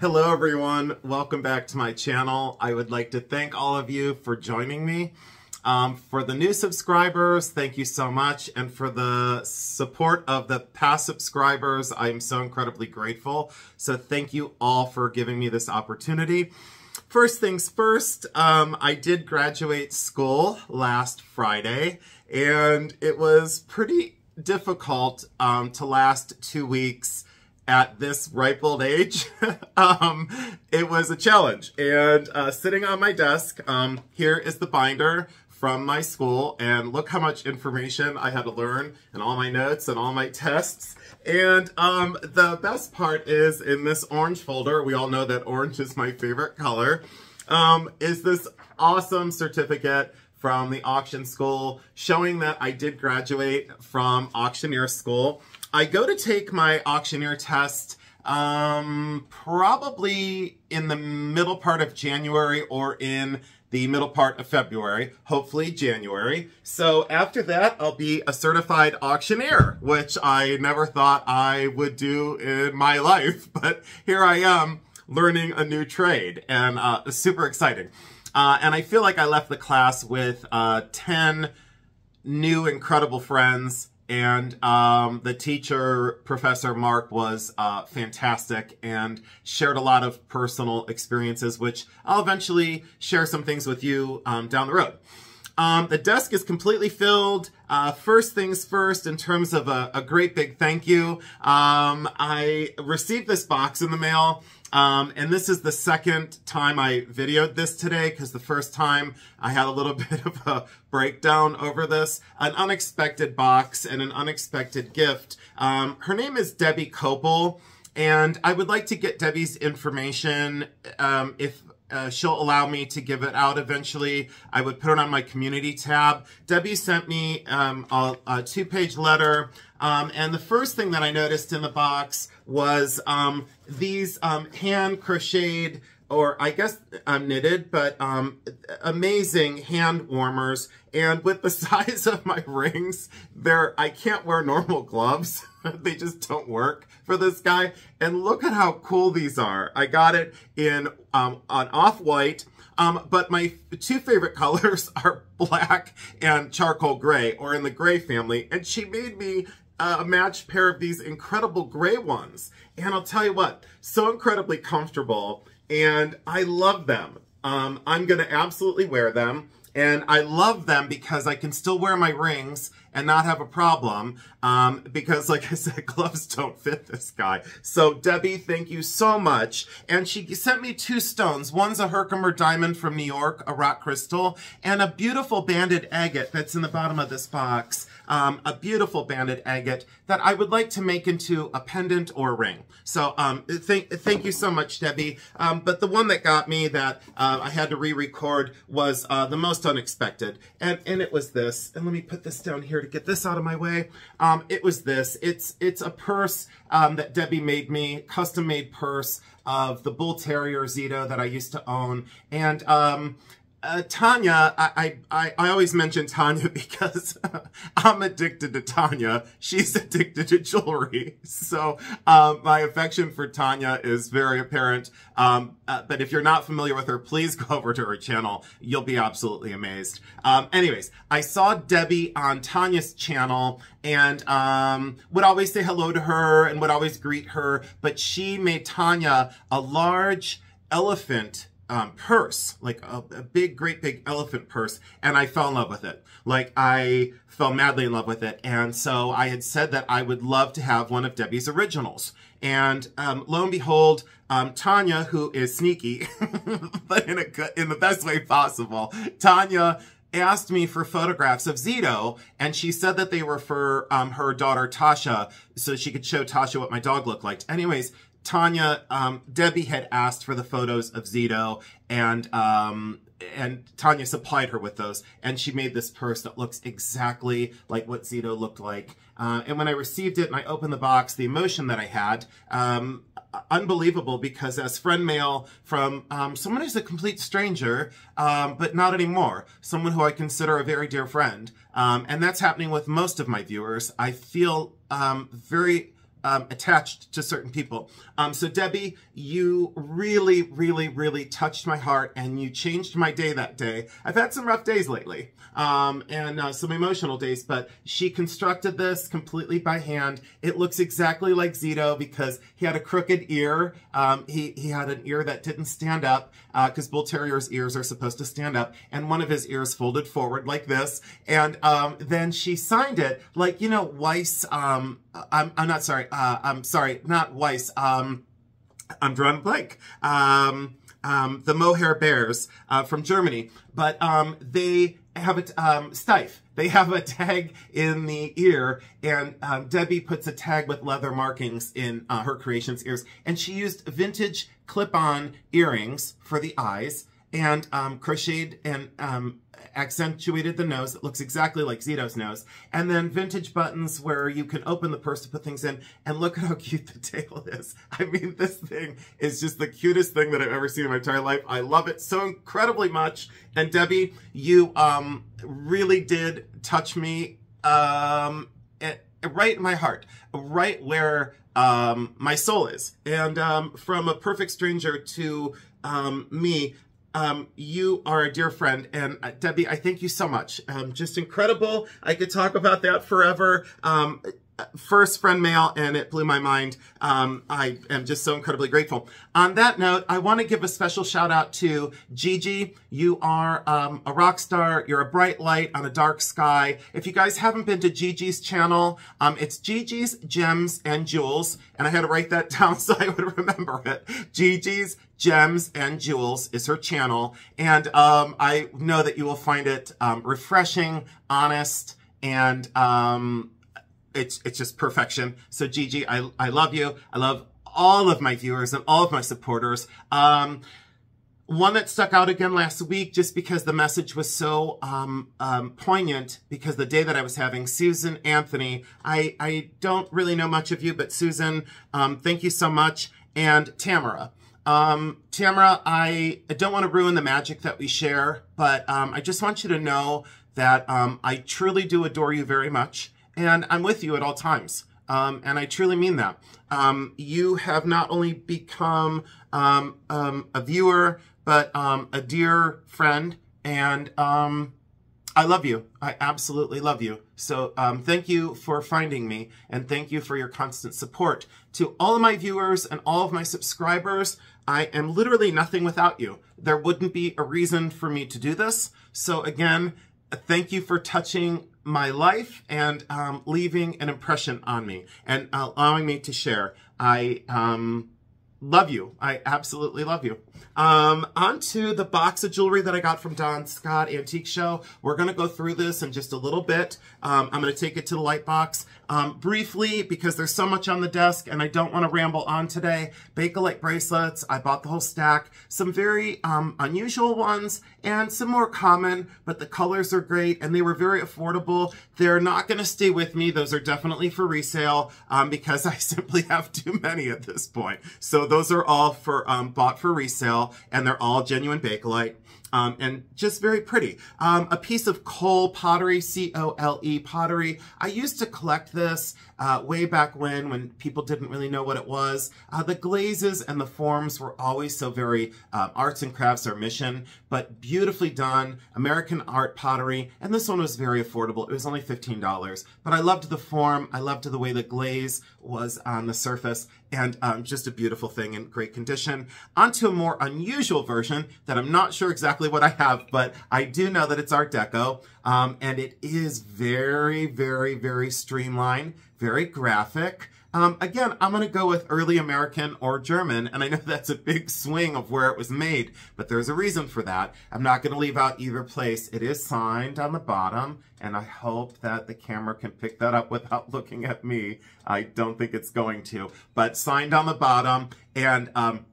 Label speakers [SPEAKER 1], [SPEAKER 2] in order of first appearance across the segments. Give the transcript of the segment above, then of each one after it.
[SPEAKER 1] Hello everyone, welcome back to my channel. I would like to thank all of you for joining me. Um, for the new subscribers, thank you so much. And for the support of the past subscribers, I'm so incredibly grateful. So thank you all for giving me this opportunity. First things first, um, I did graduate school last Friday, and it was pretty difficult um, to last two weeks at this ripe old age, um, it was a challenge. And uh, sitting on my desk, um, here is the binder from my school, and look how much information I had to learn, and all my notes and all my tests. And um, the best part is in this orange folder, we all know that orange is my favorite color, um, is this awesome certificate from the auction school showing that I did graduate from auctioneer school. I go to take my auctioneer test um, probably in the middle part of January or in the middle part of February, hopefully January. So after that, I'll be a certified auctioneer, which I never thought I would do in my life, but here I am learning a new trade and uh, super exciting. Uh, and I feel like I left the class with uh, 10 new incredible friends and um, the teacher, Professor Mark, was uh, fantastic and shared a lot of personal experiences, which I'll eventually share some things with you um, down the road. Um, the desk is completely filled. Uh, first things first, in terms of a, a great big thank you, um, I received this box in the mail. Um, and this is the second time I videoed this today because the first time I had a little bit of a breakdown over this. An unexpected box and an unexpected gift. Um, her name is Debbie Copel. And I would like to get Debbie's information um, if uh, she'll allow me to give it out eventually. I would put it on my community tab. Debbie sent me um, a, a two-page letter, um, and the first thing that I noticed in the box was um, these um, hand crocheted or I guess I'm knitted, but um, amazing hand warmers. And with the size of my rings, they're, I can't wear normal gloves. they just don't work for this guy. And look at how cool these are. I got it in um, an off-white, um, but my two favorite colors are black and charcoal gray, or in the gray family. And she made me a matched pair of these incredible gray ones. And I'll tell you what, so incredibly comfortable and I love them. Um, I'm going to absolutely wear them. And I love them because I can still wear my rings and not have a problem um, because, like I said, gloves don't fit this guy. So, Debbie, thank you so much. And she sent me two stones. One's a Herkimer diamond from New York, a rock crystal, and a beautiful banded agate that's in the bottom of this box um, a beautiful banded agate that I would like to make into a pendant or a ring. So um, thank, thank you so much, Debbie. Um, but the one that got me that uh, I had to re-record was uh, the most unexpected. And, and it was this. And let me put this down here to get this out of my way. Um, it was this. It's, it's a purse um, that Debbie made me, custom-made purse of the Bull Terrier Zito that I used to own. And um, uh, Tanya, I, I, I always mention Tanya because I'm addicted to Tanya. She's addicted to jewelry. So um, my affection for Tanya is very apparent. Um, uh, but if you're not familiar with her, please go over to her channel. You'll be absolutely amazed. Um, anyways, I saw Debbie on Tanya's channel and um, would always say hello to her and would always greet her. But she made Tanya a large elephant um, purse, like a, a, big, great big elephant purse, and I fell in love with it. Like I fell madly in love with it, and so I had said that I would love to have one of Debbie's originals. And um, lo and behold, um, Tanya, who is sneaky, but in a in the best way possible, Tanya asked me for photographs of Zito, and she said that they were for um, her daughter Tasha, so she could show Tasha what my dog looked like. Anyways, Tanya, um, Debbie had asked for the photos of Zito, and um, and Tanya supplied her with those, and she made this purse that looks exactly like what Zito looked like. Uh, and when I received it and I opened the box, the emotion that I had, um, unbelievable because as friend mail from um, someone who's a complete stranger, um, but not anymore, someone who I consider a very dear friend. Um, and that's happening with most of my viewers. I feel um, very um, attached to certain people. Um, so Debbie, you really, really, really touched my heart and you changed my day that day. I've had some rough days lately um, and uh, some emotional days, but she constructed this completely by hand. It looks exactly like Zito because he had a crooked ear. Um, he, he had an ear that didn't stand up because uh, Bull Terrier's ears are supposed to stand up and one of his ears folded forward like this. And um, then she signed it like, you know, Weiss, um, I'm, I'm not sorry, uh, I'm sorry, not Weiss, um, I'm drawing blank. Um, um, the Mohair Bears uh, from Germany, but um, they have a um, Steiff. They have a tag in the ear, and um, Debbie puts a tag with leather markings in uh, her creation's ears, and she used vintage clip-on earrings for the eyes, and um, crocheted and um, accentuated the nose. It looks exactly like Zito's nose. And then vintage buttons where you can open the purse to put things in. And look at how cute the tail is. I mean, this thing is just the cutest thing that I've ever seen in my entire life. I love it so incredibly much. And Debbie, you um, really did touch me um, right in my heart, right where um, my soul is. And um, from a perfect stranger to um, me, um, you are a dear friend, and uh, Debbie, I thank you so much. Um, just incredible. I could talk about that forever. First friend mail and it blew my mind. Um, I am just so incredibly grateful. On that note, I want to give a special shout out to Gigi. You are um, a rock star. You're a bright light on a dark sky. If you guys haven't been to Gigi's channel, um, it's Gigi's Gems and Jewels. And I had to write that down so I would remember it. Gigi's Gems and Jewels is her channel. And um, I know that you will find it um, refreshing, honest, and um, it's it's just perfection. So Gigi, I I love you. I love all of my viewers and all of my supporters. Um, one that stuck out again last week just because the message was so um, um, poignant because the day that I was having Susan Anthony, I, I don't really know much of you, but Susan, um, thank you so much. And Tamara. Um, Tamara, I, I don't want to ruin the magic that we share, but um, I just want you to know that um, I truly do adore you very much and I'm with you at all times. Um, and I truly mean that. Um, you have not only become um, um a viewer, but um, a dear friend, and um, I love you. I absolutely love you. So thank you for finding me, and thank you for your constant support. To all of my viewers and all of my subscribers, I am literally nothing without you. There wouldn't be a reason for me to do this. So again, thank you for touching my life and um, leaving an impression on me and allowing me to share. I um, love you. I absolutely love you. Um, on to the box of jewelry that I got from Don Scott Antique Show. We're going to go through this in just a little bit. Um, I'm going to take it to the light box. Um, briefly, because there's so much on the desk and I don't want to ramble on today, Bakelite bracelets, I bought the whole stack. Some very um, unusual ones and some more common, but the colors are great and they were very affordable. They're not going to stay with me. Those are definitely for resale um, because I simply have too many at this point. So those are all for um, bought for resale and they're all genuine Bakelite um, and just very pretty. Um, a piece of Cole pottery, C-O-L-E pottery. I used to collect this uh, way back when, when people didn't really know what it was. Uh, the glazes and the forms were always so very uh, arts and crafts or mission, but beautifully done, American art pottery, and this one was very affordable. It was only $15, but I loved the form. I loved the way the glaze was on the surface, and um, just a beautiful thing in great condition. Onto a more unusual version that I'm not sure exactly what I have, but I do know that it's Art Deco, um, and it is very, very, very streamlined very graphic. Um, again, I'm going to go with early American or German, and I know that's a big swing of where it was made, but there's a reason for that. I'm not going to leave out either place. It is signed on the bottom, and I hope that the camera can pick that up without looking at me. I don't think it's going to, but signed on the bottom, and um,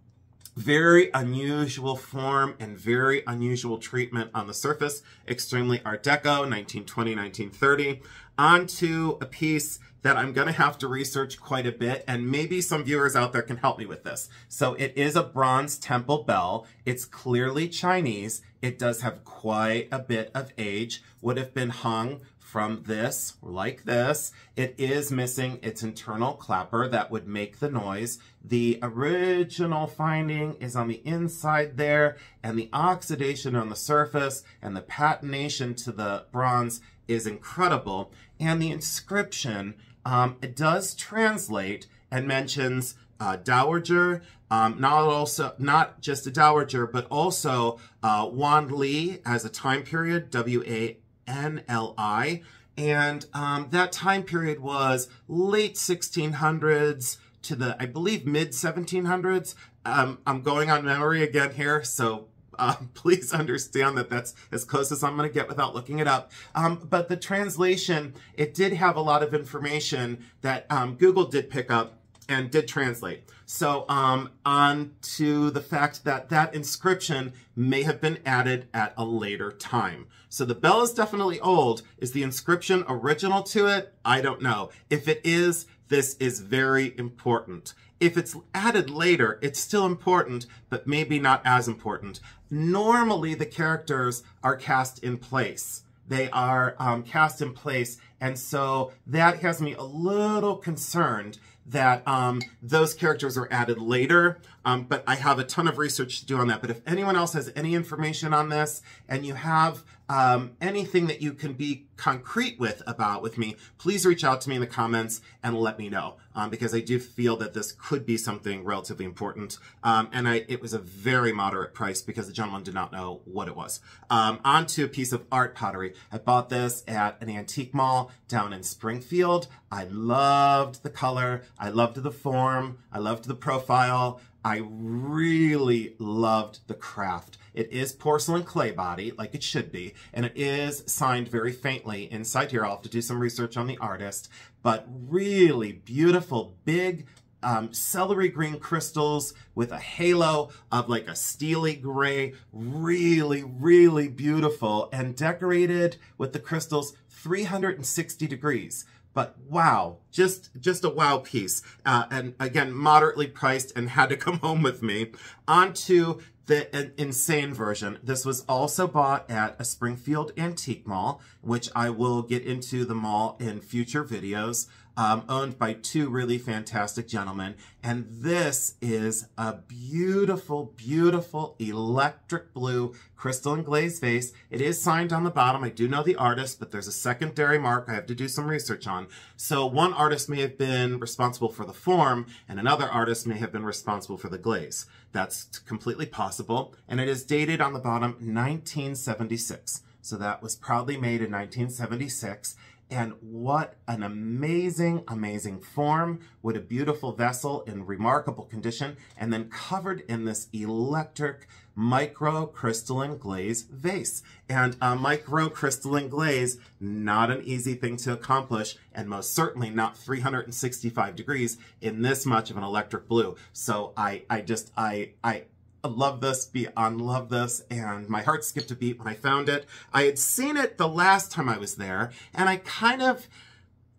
[SPEAKER 1] very unusual form and very unusual treatment on the surface. Extremely Art Deco, 1920, 1930. Onto a piece that I'm going to have to research quite a bit, and maybe some viewers out there can help me with this. So it is a bronze temple bell. It's clearly Chinese. It does have quite a bit of age. Would have been hung from this, like this. It is missing its internal clapper that would make the noise. The original finding is on the inside there, and the oxidation on the surface and the patination to the bronze is incredible. And the inscription, um, it does translate and mentions uh, dowager, um, not also not just a dowager, but also uh, Wan Li as a time period, W A N L I, And um, that time period was late 1600s to the, I believe, mid 1700s. Um, I'm going on memory again here, so uh, please understand that that's as close as I'm going to get without looking it up. Um, but the translation, it did have a lot of information that um, Google did pick up and did translate. So um, on to the fact that that inscription may have been added at a later time. So the bell is definitely old. Is the inscription original to it? I don't know. If it is, this is very important. If it's added later, it's still important, but maybe not as important. Normally, the characters are cast in place. They are um, cast in place, and so that has me a little concerned that um, those characters are added later, um, but I have a ton of research to do on that. But if anyone else has any information on this and you have um, anything that you can be concrete with about with me, please reach out to me in the comments and let me know um, because I do feel that this could be something relatively important. Um, and I, it was a very moderate price because the gentleman did not know what it was. Um, on to a piece of art pottery. I bought this at an antique mall down in Springfield. I loved the color. I loved the form. I loved the profile. I really loved the craft. It is porcelain clay body, like it should be, and it is signed very faintly inside here. I'll have to do some research on the artist, but really beautiful, big, um, celery green crystals with a halo of like a steely gray, really, really beautiful, and decorated with the crystals 360 degrees but wow, just just a wow piece. Uh, and again, moderately priced and had to come home with me. On to the insane version. This was also bought at a Springfield antique mall, which I will get into the mall in future videos um, owned by two really fantastic gentlemen. And this is a beautiful, beautiful electric blue crystalline glaze vase. It is signed on the bottom. I do know the artist, but there's a secondary mark I have to do some research on. So one artist may have been responsible for the form, and another artist may have been responsible for the glaze. That's completely possible. And it is dated on the bottom 1976. So that was proudly made in 1976. And what an amazing, amazing form. What a beautiful vessel in remarkable condition. And then covered in this electric microcrystalline glaze vase. And a microcrystalline glaze, not an easy thing to accomplish, and most certainly not 365 degrees in this much of an electric blue. So I, I just, I, I, love this, beyond love this, and my heart skipped a beat when I found it. I had seen it the last time I was there, and I kind of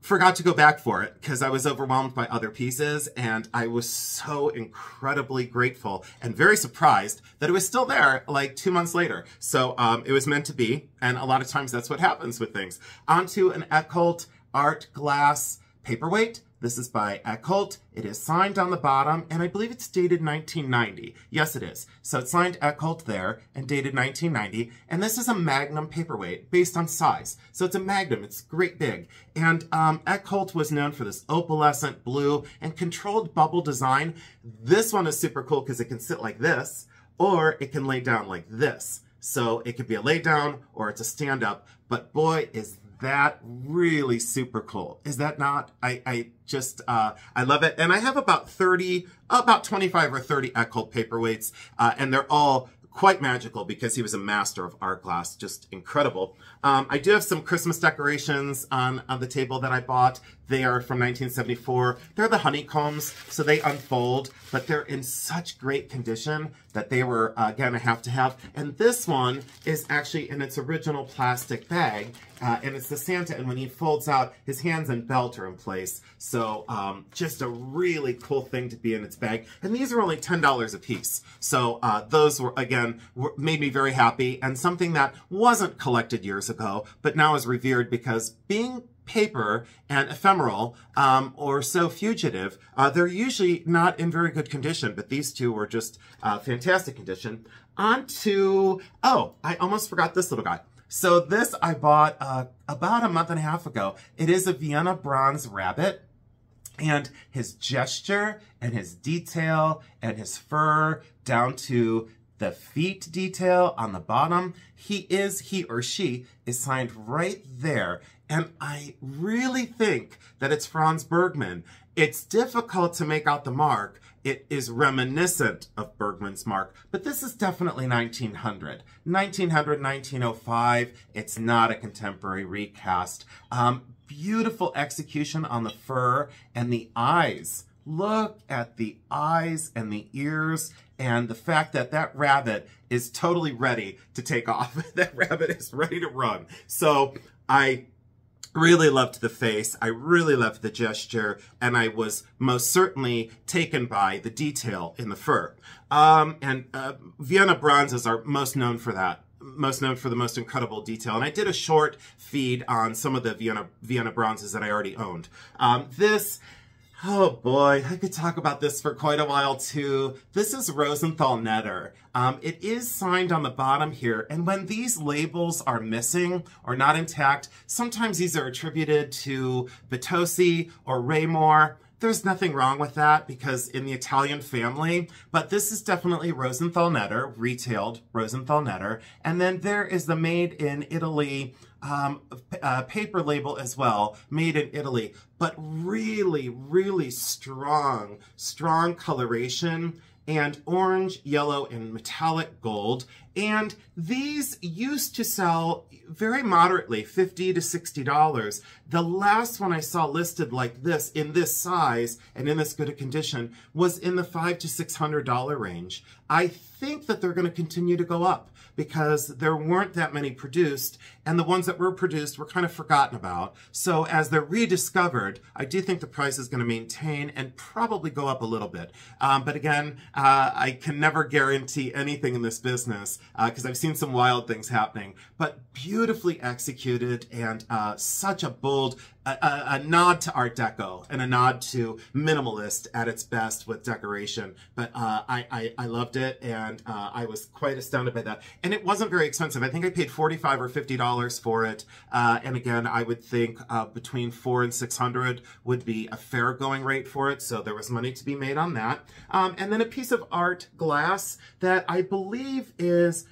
[SPEAKER 1] forgot to go back for it because I was overwhelmed by other pieces, and I was so incredibly grateful and very surprised that it was still there like two months later. So um, it was meant to be, and a lot of times that's what happens with things. Onto an Eickholt Art Glass paperweight. This is by Eickholt. It is signed on the bottom, and I believe it's dated 1990. Yes, it is. So it's signed Eickholt there and dated 1990. And this is a Magnum paperweight based on size. So it's a Magnum. It's great big. And um, was known for this opalescent blue and controlled bubble design. This one is super cool because it can sit like this, or it can lay down like this. So it could be a lay down or it's a stand up, but boy, is that really super cool. Is that not? I, I just, uh, I love it. And I have about 30, about 25 or 30 Eickholt paperweights, uh, and they're all quite magical because he was a master of art glass, just incredible. Um, I do have some Christmas decorations on, on the table that I bought. They are from 1974. They're the honeycombs, so they unfold, but they're in such great condition that they were uh, gonna have to have. And this one is actually in its original plastic bag, uh, and it's the Santa, and when he folds out, his hands and belt are in place. So um, just a really cool thing to be in its bag. And these are only $10 a piece. So uh, those were, again, were, made me very happy, and something that wasn't collected years ago, but now is revered because being paper and ephemeral um, or so fugitive, uh, they're usually not in very good condition, but these two were just uh, fantastic condition. On to, oh, I almost forgot this little guy. So this I bought uh, about a month and a half ago. It is a Vienna bronze rabbit. And his gesture and his detail and his fur down to the feet detail on the bottom, he is, he or she is signed right there. And I really think that it's Franz Bergmann. It's difficult to make out the mark. It is reminiscent of Bergmann's mark, but this is definitely 1900. 1900, 1905. It's not a contemporary recast. Um, beautiful execution on the fur and the eyes. Look at the eyes and the ears and the fact that that rabbit is totally ready to take off. that rabbit is ready to run. So I really loved the face. I really loved the gesture, and I was most certainly taken by the detail in the fur. Um, and uh, Vienna bronzes are most known for that most known for the most incredible detail. And I did a short feed on some of the Vienna Vienna bronzes that I already owned. Um, this Oh boy, I could talk about this for quite a while too. This is Rosenthal Netter. Um, it is signed on the bottom here, and when these labels are missing or not intact, sometimes these are attributed to Bitossi or Raymor. There's nothing wrong with that because in the Italian family, but this is definitely Rosenthal Netter, retailed Rosenthal Netter. And then there is the made in Italy um, uh, paper label as well, made in Italy, but really, really strong, strong coloration and orange, yellow, and metallic gold. And these used to sell very moderately, 50 to $60. The last one I saw listed like this, in this size, and in this good a condition, was in the five to $600 range. I think that they're gonna continue to go up because there weren't that many produced, and the ones that were produced were kind of forgotten about. So as they're rediscovered, I do think the price is going to maintain and probably go up a little bit. Um, but again, uh, I can never guarantee anything in this business because uh, I've seen some wild things happening, but beautifully executed and uh, such a bold a, a, nod to Art Deco and a nod to minimalist at its best with decoration. But uh, I, I, I, loved it and uh, I was quite astounded by that. And it wasn't very expensive. I think I paid 45 or $50 for it. Uh, and again, I would think uh, between four and 600 would be a fair going rate for it. So there was money to be made on that. Um, and then a piece of art glass that I believe is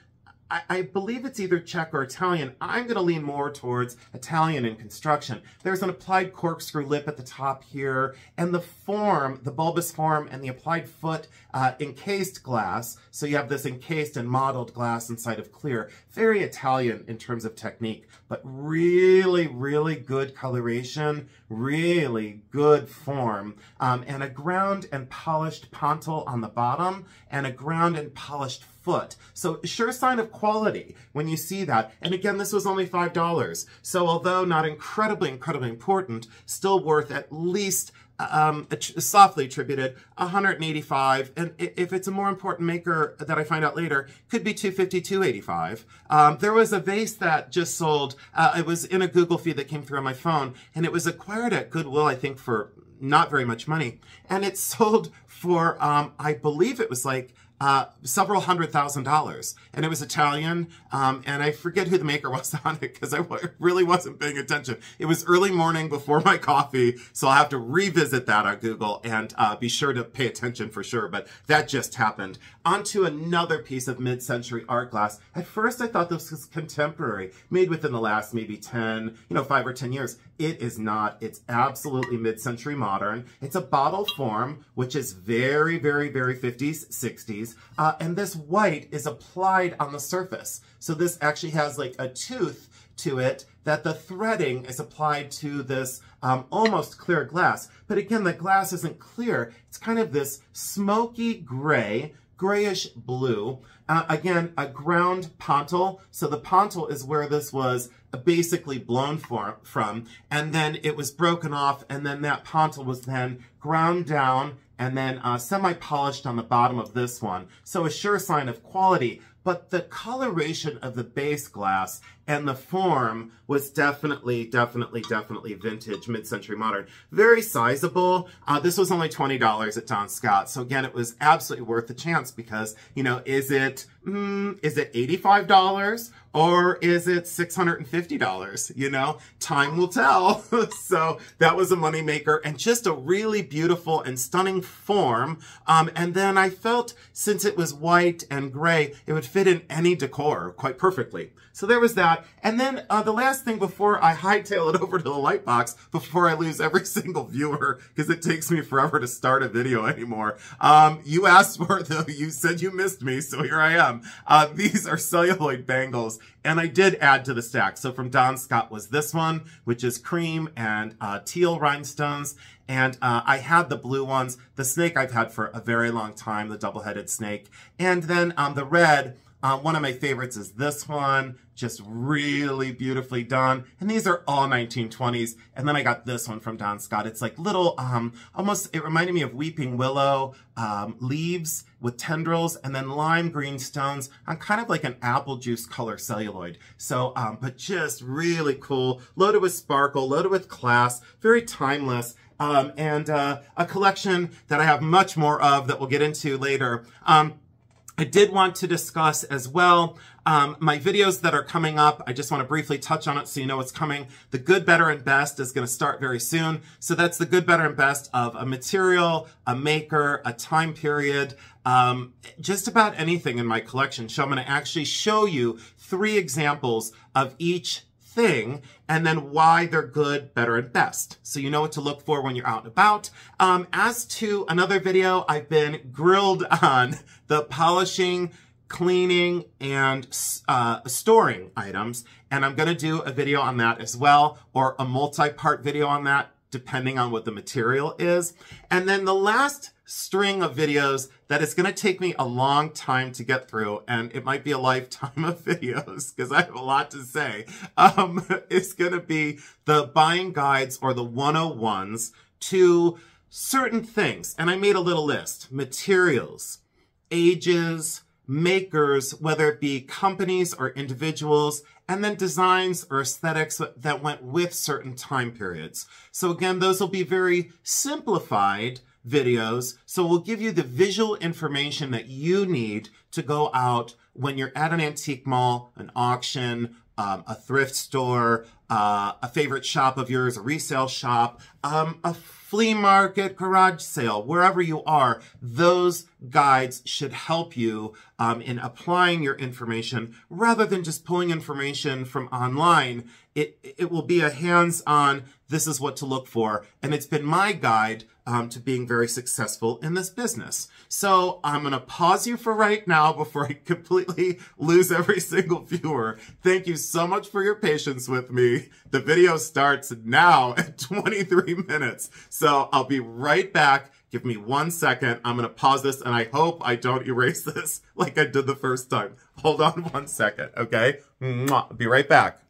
[SPEAKER 1] I, I, believe it's either Czech or Italian. I'm going to lean more towards Italian in construction. There's an applied corkscrew lip at the top here, and the form, the bulbous form, and the applied foot uh, encased glass. So you have this encased and modeled glass inside of clear. Very Italian in terms of technique, but really, really good coloration, really good form, um, and a ground and polished pontil on the bottom, and a ground and polished foot. So sure sign of quality when you see that. And again, this was only $5. So although not incredibly, incredibly important, still worth at least um, softly attributed 185 and if it's a more important maker that I find out later could be 250 285 um, there was a vase that just sold uh, it was in a Google feed that came through on my phone and it was acquired at Goodwill I think for not very much money and it sold for um, I believe it was like uh, several hundred thousand dollars. And it was Italian, um, and I forget who the maker was on it because I really wasn't paying attention. It was early morning before my coffee, so I'll have to revisit that on Google and uh, be sure to pay attention for sure, but that just happened. Onto another piece of mid-century art glass. At first I thought this was contemporary, made within the last maybe 10, you know, 5 or 10 years. It is not. It's absolutely mid-century modern. It's a bottle form, which is very, very, very 50s, 60s. Uh, and this white is applied on the surface. So this actually has like a tooth to it that the threading is applied to this um, almost clear glass. But again, the glass isn't clear. It's kind of this smoky gray, grayish blue. Uh, again, a ground pontil. So the pontil is where this was basically blown for, from. And then it was broken off. And then that pontil was then ground down and then uh, semi-polished on the bottom of this one. So a sure sign of quality. But the coloration of the base glass and the form was definitely, definitely, definitely vintage, mid-century modern. Very sizable. Uh, this was only $20 at Don Scott. So again, it was absolutely worth the chance because, you know, is it, mm, is it $85 or is it $650? You know, time will tell. so that was a moneymaker and just a really beautiful and stunning form. Um, and then I felt since it was white and gray, it would fit in any decor quite perfectly. So there was that. And then uh, the last thing before I hightail it over to the light box, before I lose every single viewer, because it takes me forever to start a video anymore. Um, you asked for though. You said you missed me, so here I am. Uh, these are celluloid bangles, and I did add to the stack. So from Don Scott was this one, which is cream and uh, teal rhinestones. And uh, I had the blue ones. The snake I've had for a very long time, the double-headed snake. And then um, the red, uh, one of my favorites is this one, just really beautifully done. And these are all 1920s. And then I got this one from Don Scott. It's like little, um, almost, it reminded me of Weeping Willow um, leaves with tendrils and then lime green stones on kind of like an apple juice color celluloid. So, um, but just really cool, loaded with sparkle, loaded with class, very timeless. Um, and uh, a collection that I have much more of that we'll get into later. Um, I did want to discuss as well um, my videos that are coming up. I just want to briefly touch on it so you know what's coming. The good, better, and best is going to start very soon. So that's the good, better, and best of a material, a maker, a time period, um, just about anything in my collection. So I'm going to actually show you three examples of each thing and then why they're good, better, and best. So you know what to look for when you're out and about. Um, as to another video, I've been grilled on the polishing, cleaning, and uh, storing items. And I'm going to do a video on that as well, or a multi-part video on that, depending on what the material is. And then the last string of videos that is going to take me a long time to get through, and it might be a lifetime of videos because I have a lot to say. Um, it's going to be the buying guides or the 101s to certain things. And I made a little list. Materials, ages, makers, whether it be companies or individuals, and then designs or aesthetics that went with certain time periods. So again, those will be very simplified videos. So we'll give you the visual information that you need to go out when you're at an antique mall, an auction, um, a thrift store, uh, a favorite shop of yours, a resale shop, um, a flea market, garage sale, wherever you are, those guides should help you um, in applying your information rather than just pulling information from online. It, it will be a hands-on, this is what to look for. And it's been my guide um, to being very successful in this business. So I'm going to pause you for right now before I completely lose every single viewer. Thank you so much for your patience with me. The video starts now at 23 minutes. So I'll be right back. Give me one second. I'm going to pause this and I hope I don't erase this like I did the first time. Hold on one second, okay? I'll be right back.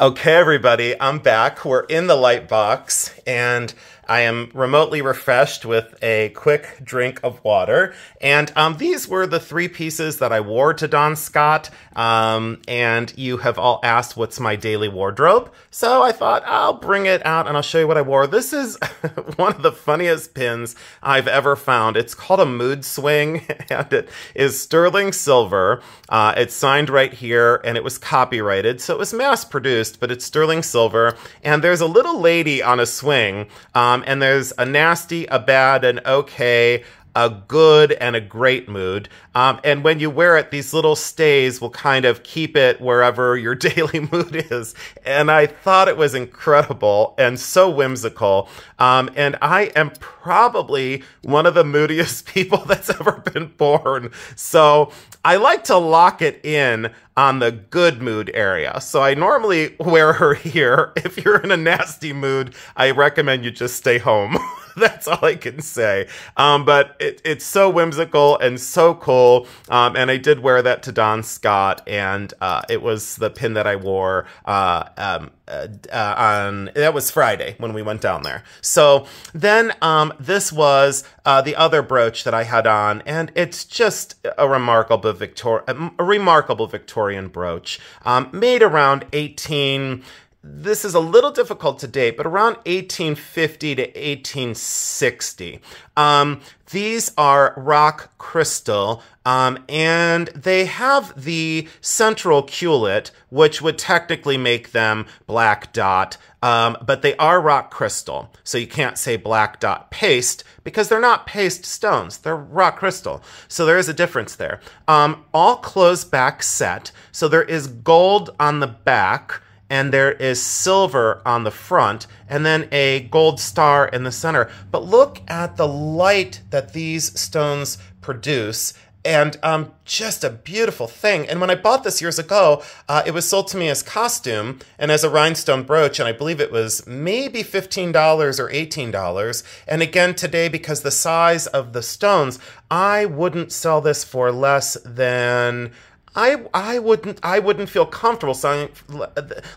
[SPEAKER 1] Okay, everybody, I'm back. We're in the light box, and I am remotely refreshed with a quick drink of water. And um, these were the three pieces that I wore to Don Scott. Um, and you have all asked what's my daily wardrobe. So I thought I'll bring it out and I'll show you what I wore. This is one of the funniest pins I've ever found. It's called a mood swing and it is sterling silver. Uh, it's signed right here and it was copyrighted. So it was mass produced, but it's sterling silver. And there's a little lady on a swing. Um, Um, and there's a nasty, a bad, an okay, a good and a great mood. Um, and when you wear it, these little stays will kind of keep it wherever your daily mood is. And I thought it was incredible and so whimsical. Um, and I am probably one of the moodiest people that's ever been born. So I like to lock it in on the good mood area. So I normally wear her here. If you're in a nasty mood, I recommend you just stay home. That's all I can say. Um, but it, it's so whimsical and so cool. Um, and I did wear that to Don Scott, and uh, it was the pin that I wore uh, um, uh, uh, on that was Friday when we went down there. So then um, this was uh, the other brooch that I had on, and it's just a remarkable Victor a remarkable Victorian brooch um, made around 18 this is a little difficult to date, but around 1850 to 1860. Um, these are rock crystal, um, and they have the central culet, which would technically make them black dot, um, but they are rock crystal. So you can't say black dot paste because they're not paste stones. They're rock crystal. So there is a difference there. Um, all closed back set. So there is gold on the back and there is silver on the front and then a gold star in the center. But look at the light that these stones produce and um, just a beautiful thing. And when I bought this years ago, uh, it was sold to me as costume and as a rhinestone brooch, and I believe it was maybe $15 or $18. And again, today, because the size of the stones, I wouldn't sell this for less than I I wouldn't I wouldn't feel comfortable selling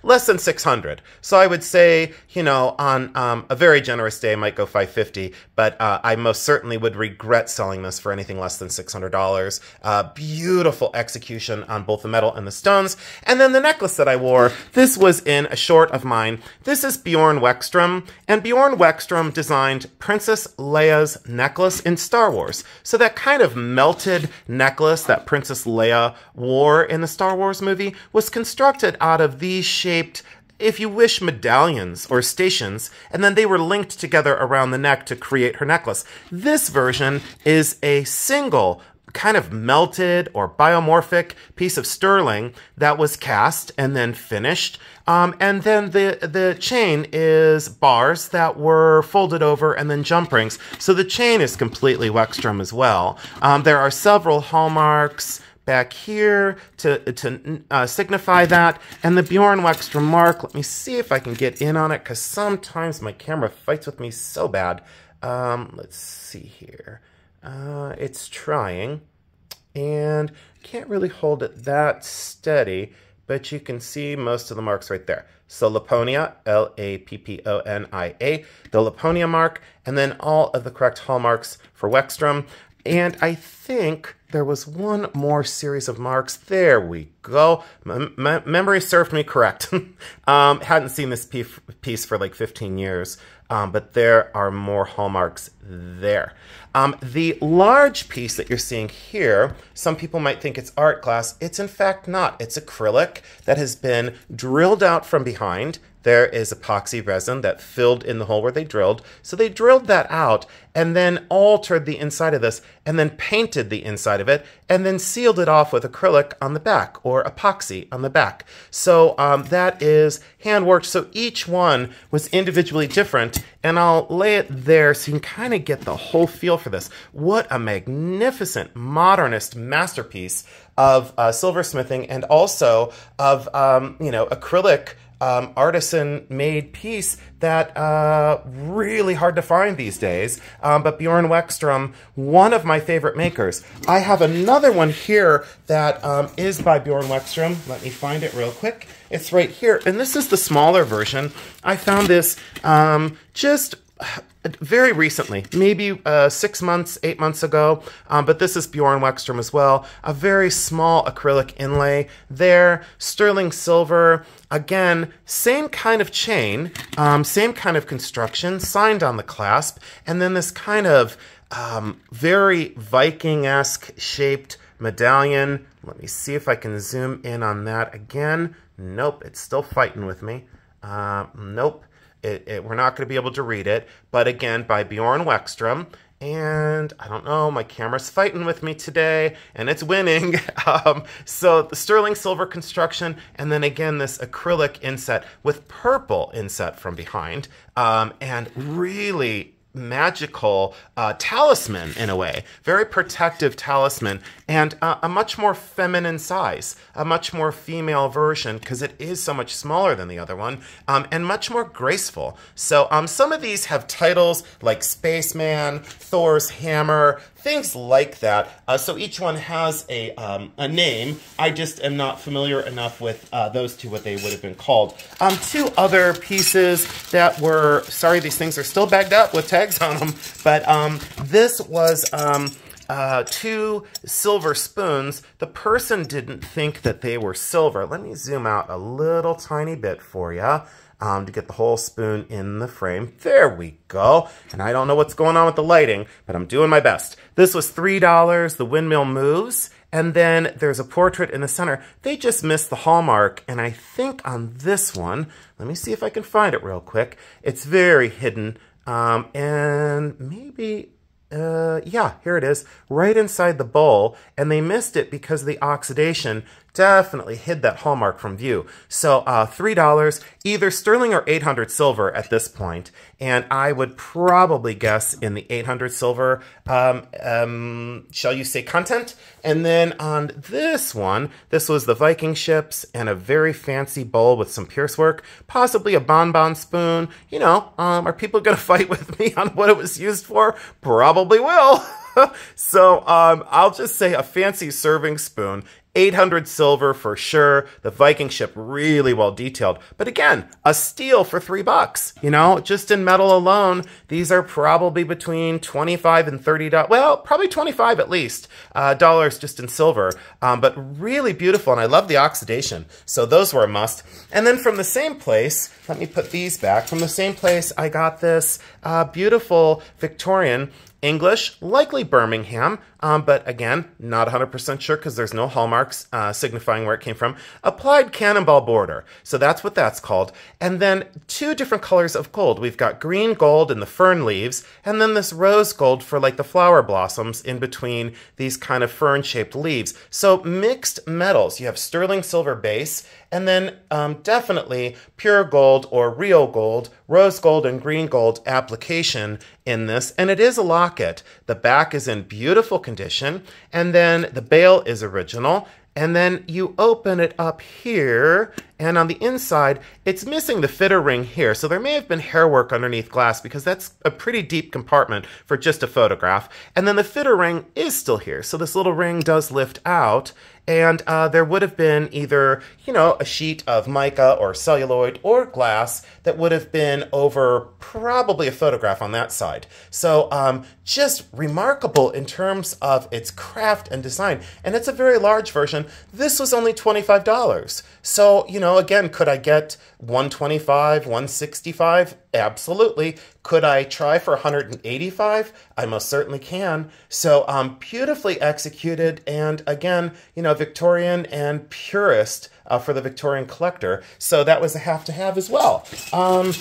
[SPEAKER 1] less than 600. So I would say, you know, on um, a very generous day, I might go 550, but uh, I most certainly would regret selling this for anything less than $600. Uh, beautiful execution on both the metal and the stones. And then the necklace that I wore, this was in a short of mine. This is Bjorn Weckström, and Bjorn Weckström designed Princess Leia's necklace in Star Wars. So that kind of melted necklace that Princess Leia war in the Star Wars movie was constructed out of these shaped if you wish, medallions or stations, and then they were linked together around the neck to create her necklace. This version is a single kind of melted or biomorphic piece of sterling that was cast and then finished. Um, and then the, the chain is bars that were folded over and then jump rings. So the chain is completely Weckström as well. Um, there are several hallmarks back here to, to uh, signify that. And the Bjorn Weckström mark, let me see if I can get in on it because sometimes my camera fights with me so bad. Um, let's see here. Uh, it's trying and can't really hold it that steady, but you can see most of the marks right there. So Lapponia, L-A-P-P-O-N-I-A, the Lapponia mark, and then all of the correct hallmarks for Weckström. And I think there was one more series of marks. There we go. M memory served me correct. um, hadn't seen this piece for like 15 years, um, but there are more hallmarks there. Um, the large piece that you're seeing here, some people might think it's art glass. It's in fact not. It's acrylic that has been drilled out from behind there is epoxy resin that filled in the hole where they drilled. So they drilled that out and then altered the inside of this and then painted the inside of it and then sealed it off with acrylic on the back or epoxy on the back. So um, that is handworked. So each one was individually different and I'll lay it there so you can kind of get the whole feel for this. What a magnificent modernist masterpiece of uh, silversmithing and also of, um, you know, acrylic um, artisan made piece that uh, really hard to find these days. Um, but Bjorn Weckström, one of my favorite makers. I have another one here that um, is by Bjorn Weckström. Let me find it real quick. It's right here, and this is the smaller version. I found this um, just very recently, maybe uh, six months, eight months ago, um, but this is Bjorn Weckström as well. A very small acrylic inlay there, sterling silver. Again, same kind of chain, um, same kind of construction, signed on the clasp, and then this kind of um, very Viking-esque shaped medallion. Let me see if I can zoom in on that again. Nope, it's still fighting with me. Uh, nope. It, it, we're not going to be able to read it, but again, by Bjorn Weckström. and I don't know, my camera's fighting with me today, and it's winning. um, so the sterling silver construction, and then again this acrylic inset with purple inset from behind, um, and really magical uh, talisman in a way, very protective talisman, and uh, a much more feminine size, a much more female version because it is so much smaller than the other one, um, and much more graceful. So um, some of these have titles like Spaceman, Thor's Hammer, things like that. Uh, so each one has a, um, a name. I just am not familiar enough with uh, those two, what they would have been called. Um, two other pieces that were, sorry, these things are still bagged up with tags on them, but um, this was um, uh, two silver spoons. The person didn't think that they were silver. Let me zoom out a little tiny bit for you um, to get the whole spoon in the frame. There we go. And I don't know what's going on with the lighting, but I'm doing my best. This was $3. The windmill moves. And then there's a portrait in the center. They just missed the hallmark. And I think on this one, let me see if I can find it real quick. It's very hidden. Um, and maybe uh, yeah, here it is, right inside the bowl, and they missed it because of the oxidation definitely hid that hallmark from view. So uh, $3, either sterling or 800 silver at this point, and I would probably guess in the 800 silver, um, um, shall you say, content. And then on this one, this was the Viking ships and a very fancy bowl with some pierce work, possibly a bonbon spoon. You know, um, are people going to fight with me on what it was used for? Probably will. so um, I'll just say a fancy serving spoon 800 silver for sure. The Viking ship really well detailed. But again, a steal for three bucks. You know, just in metal alone, these are probably between 25 and 30 dollars. Well, probably 25 at least uh, dollars just in silver. Um, but really beautiful. And I love the oxidation. So those were a must. And then from the same place, let me put these back. From the same place, I got this uh, beautiful Victorian English, likely Birmingham, um, but again, not 100% sure because there's no hallmarks uh, signifying where it came from. Applied cannonball border. So that's what that's called. And then two different colors of gold. We've got green gold in the fern leaves, and then this rose gold for like the flower blossoms in between these kind of fern-shaped leaves. So mixed metals. You have sterling silver base, and then um, definitely pure gold or real gold, rose gold and green gold application in this. And it is a locket. The back is in beautiful condition. And then the bail is original. And then you open it up here, and on the inside, it's missing the fitter ring here. So there may have been hair work underneath glass because that's a pretty deep compartment for just a photograph. And then the fitter ring is still here. So this little ring does lift out, and uh, there would have been either, you know, a sheet of mica or celluloid or glass that would have been over probably a photograph on that side. So um, just remarkable in terms of its craft and design. And it's a very large version. This was only $25. So, you know, again, could I get 125, 165? Absolutely. Could I try for 185? I most certainly can. So, um, beautifully executed, and again, you know, Victorian and purist uh, for the Victorian collector. So that was a have to have as well. Um,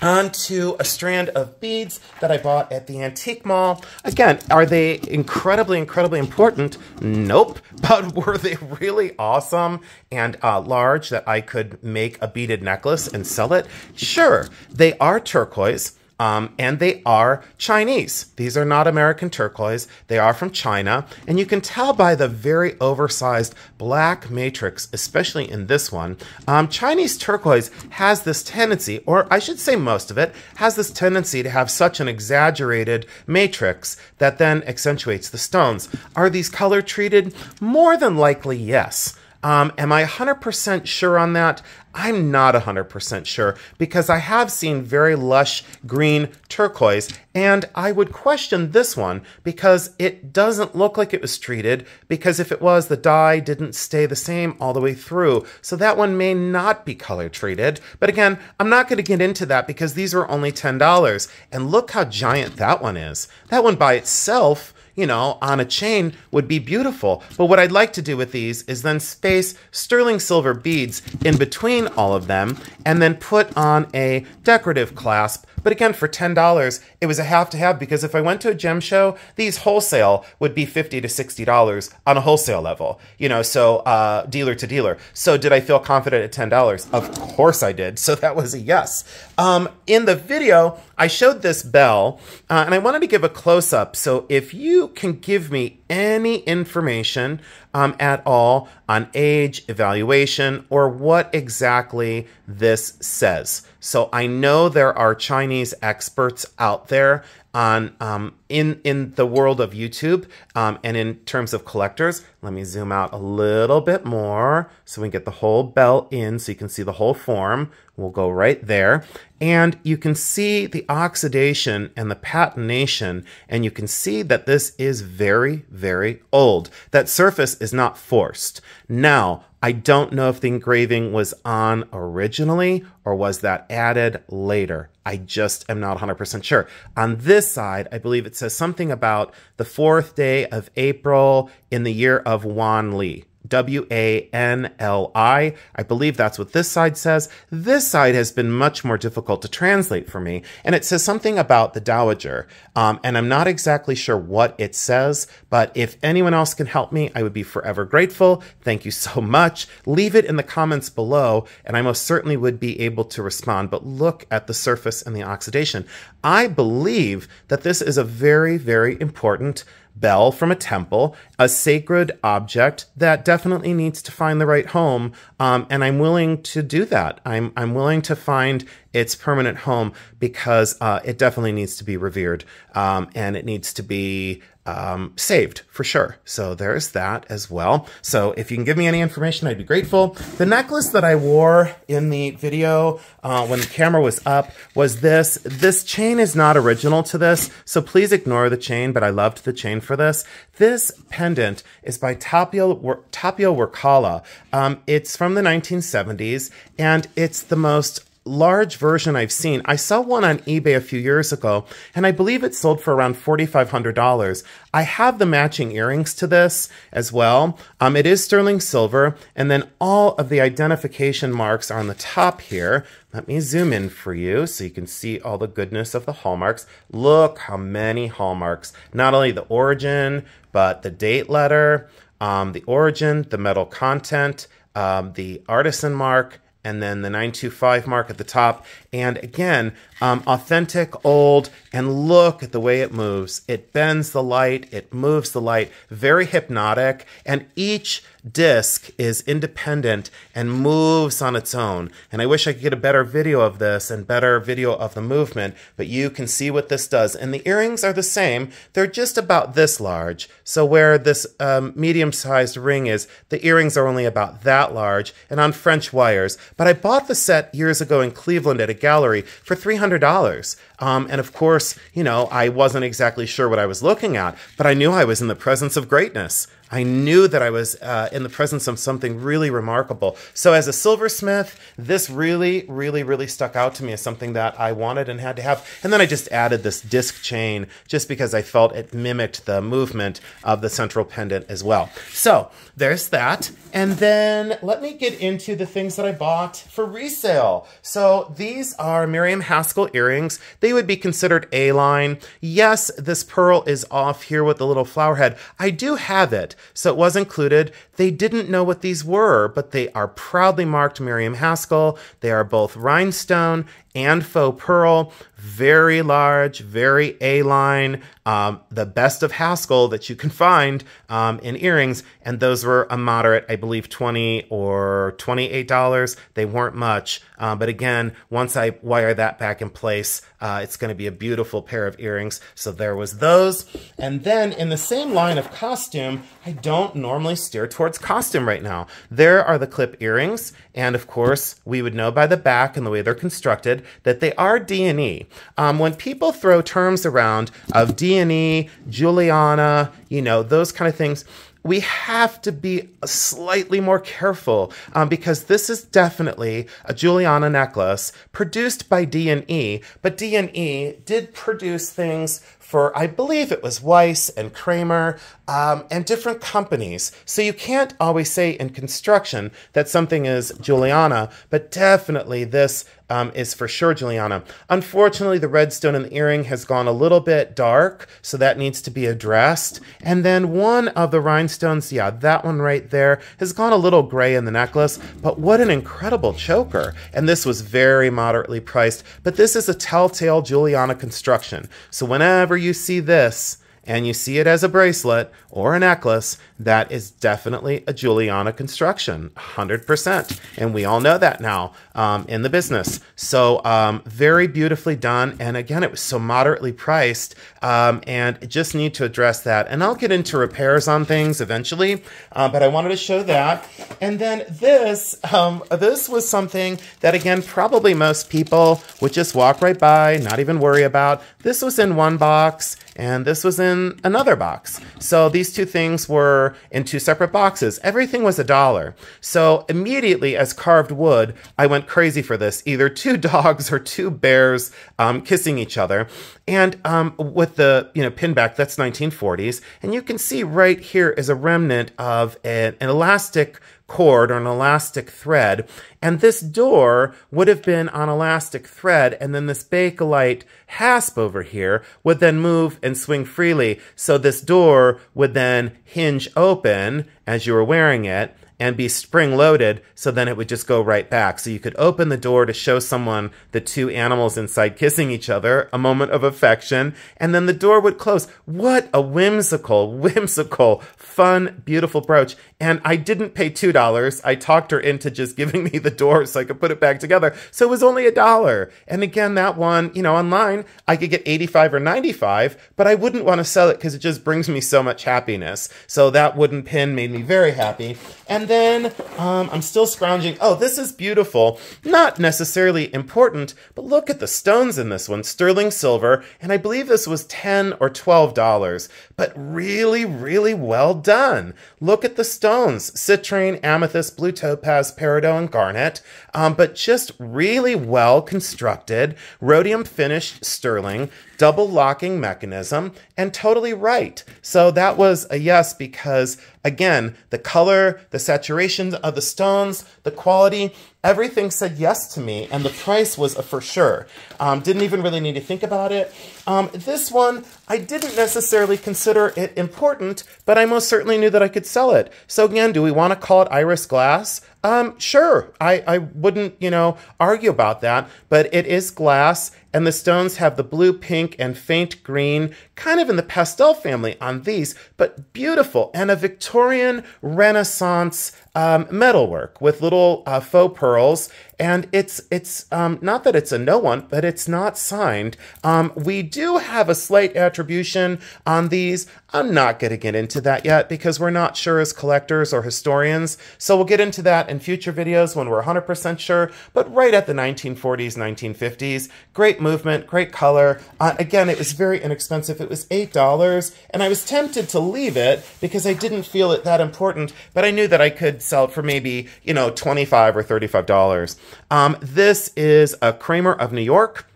[SPEAKER 1] onto a strand of beads that I bought at the antique mall. Again, are they incredibly, incredibly important? Nope. But were they really awesome and uh, large that I could make a beaded necklace and sell it? Sure. They are turquoise. Um, and they are Chinese. These are not American turquoise. They are from China. And you can tell by the very oversized black matrix, especially in this one. Um, Chinese turquoise has this tendency, or I should say most of it, has this tendency to have such an exaggerated matrix that then accentuates the stones. Are these color treated? More than likely, yes. Um, am I 100% sure on that? I'm not 100% sure because I have seen very lush green turquoise and I would question this one because it doesn't look like it was treated because if it was, the dye didn't stay the same all the way through. So that one may not be color treated. But again, I'm not going to get into that because these were only $10. And look how giant that one is. That one by itself you know, on a chain would be beautiful. But what I'd like to do with these is then space sterling silver beads in between all of them and then put on a decorative clasp but again, for $10, it was a have to have because if I went to a gem show, these wholesale would be 50 to $60 on a wholesale level, you know, so uh, dealer to dealer. So did I feel confident at $10? Of course I did. So that was a yes. Um, in the video, I showed this bell uh, and I wanted to give a close up. So if you can give me any information um, at all on age, evaluation, or what exactly this says. So I know there are Chinese experts out there on um, in in the world of YouTube um, and in terms of collectors. Let me zoom out a little bit more so we can get the whole bell in so you can see the whole form. We'll go right there. And you can see the oxidation and the patination, and you can see that this is very, very old. That surface is not forced. Now, I don't know if the engraving was on originally or was that added later. I just am not 100% sure. On this side, I believe it says something about the fourth day of April in the year of Wan Li. W A N L I. I believe that's what this side says. This side has been much more difficult to translate for me, and it says something about the Dowager. Um, and I'm not exactly sure what it says, but if anyone else can help me, I would be forever grateful. Thank you so much. Leave it in the comments below, and I most certainly would be able to respond. But look at the surface and the oxidation. I believe that this is a very, very important bell from a temple, a sacred object that definitely needs to find the right home. Um, and I'm willing to do that. I'm, I'm willing to find its permanent home because uh, it definitely needs to be revered um, and it needs to be um, saved for sure. So there's that as well. So if you can give me any information, I'd be grateful. The necklace that I wore in the video uh, when the camera was up was this. This chain is not original to this, so please ignore the chain, but I loved the chain for this. This pendant is by Tapio, Tapio Wirkkala. Um, it's from the 1970s, and it's the most large version I've seen. I saw one on eBay a few years ago, and I believe it sold for around $4,500. I have the matching earrings to this as well. Um, it is sterling silver, and then all of the identification marks are on the top here. Let me zoom in for you so you can see all the goodness of the hallmarks. Look how many hallmarks. Not only the origin, but the date letter, um, the origin, the metal content, um, the artisan mark, and then the 925 mark at the top. And again, um, authentic, old, and look at the way it moves. It bends the light, it moves the light, very hypnotic, and each disc is independent and moves on its own. And I wish I could get a better video of this and better video of the movement, but you can see what this does. And the earrings are the same. They're just about this large. So where this um, medium-sized ring is, the earrings are only about that large and on French wires. But I bought the set years ago in Cleveland at a gallery for $300. Um, and of course, you know, I wasn't exactly sure what I was looking at, but I knew I was in the presence of greatness. I knew that I was uh, in the presence of something really remarkable. So, as a silversmith, this really, really, really stuck out to me as something that I wanted and had to have. And then I just added this disc chain just because I felt it mimicked the movement of the central pendant as well. So, there's that. And then let me get into the things that I bought for resale. So, these are Miriam Haskell earrings. They would be considered A line. Yes, this pearl is off here with the little flower head. I do have it so it was included. They didn't know what these were, but they are proudly marked Miriam Haskell. They are both rhinestone and faux pearl, very large, very A-line, um, the best of Haskell that you can find um, in earrings, and those were a moderate, I believe, 20 or $28. They weren't much, uh, but again, once I wire that back in place, uh, it's going to be a beautiful pair of earrings. So there was those. And then in the same line of costume, I don't normally steer towards costume right now. There are the clip earrings, and of course, we would know by the back and the way they're constructed that they are D&E. Um, when people throw terms around of D&E, Juliana, you know, those kind of things, we have to be slightly more careful um, because this is definitely a Juliana necklace produced by D&E, but D&E did produce things for, I believe it was Weiss and Kramer um, and different companies. So you can't always say in construction that something is Juliana, but definitely this um, is for sure Juliana. Unfortunately, the red stone in the earring has gone a little bit dark, so that needs to be addressed. And then one of the rhinestones, yeah, that one right there, has gone a little gray in the necklace, but what an incredible choker. And this was very moderately priced, but this is a telltale Juliana construction. So whenever you see this, and you see it as a bracelet or a necklace, that is definitely a Juliana construction, 100%. And we all know that now um, in the business. So um, very beautifully done. And again, it was so moderately priced um, and just need to address that. And I'll get into repairs on things eventually, uh, but I wanted to show that. And then this, um, this was something that again, probably most people would just walk right by, not even worry about. This was in one box and this was in another box. So these two things were in two separate boxes. Everything was a dollar. So immediately, as carved wood, I went crazy for this either two dogs or two bears um, kissing each other. And um, with the you know pinback, that's 1940s. And you can see right here is a remnant of an, an elastic cord or an elastic thread. And this door would have been on elastic thread. And then this Bakelite hasp over here would then move and swing freely. So this door would then hinge open as you were wearing it and be spring loaded so then it would just go right back. So you could open the door to show someone the two animals inside kissing each other, a moment of affection, and then the door would close. What a whimsical, whimsical, fun, beautiful brooch. And I didn't pay $2. I talked her into just giving me the door so I could put it back together. So it was only a dollar. And again, that one, you know, online, I could get 85 or 95, but I wouldn't want to sell it because it just brings me so much happiness. So that wooden pin made me very happy. And then um, I'm still scrounging. Oh, this is beautiful. Not necessarily important, but look at the stones in this one. Sterling silver, and I believe this was 10 or $12, but really, really well done. Look at the stones. Citrine, amethyst, blue topaz, peridot, and garnet, um, but just really well constructed. Rhodium finished sterling double locking mechanism, and totally right. So that was a yes because, again, the color, the saturation of the stones, the quality, everything said yes to me, and the price was a for sure. Um, didn't even really need to think about it. Um, this one, I didn't necessarily consider it important, but I most certainly knew that I could sell it. So again, do we want to call it iris glass? Um, sure, I, I wouldn't, you know, argue about that, but it is glass, and the stones have the blue, pink, and faint green, kind of in the pastel family on these, but beautiful, and a Victorian Renaissance um, metalwork with little uh, faux pearls and it's it's um, not that it's a no one, but it's not signed. Um, we do have a slight attribution on these. I'm not going to get into that yet because we're not sure as collectors or historians. So we'll get into that in future videos when we're 100% sure. But right at the 1940s, 1950s, great movement, great color. Uh, again, it was very inexpensive. It was $8, and I was tempted to leave it because I didn't feel it that important, but I knew that I could sell for maybe, you know, 25 or $35. Um, this is a Kramer of New York.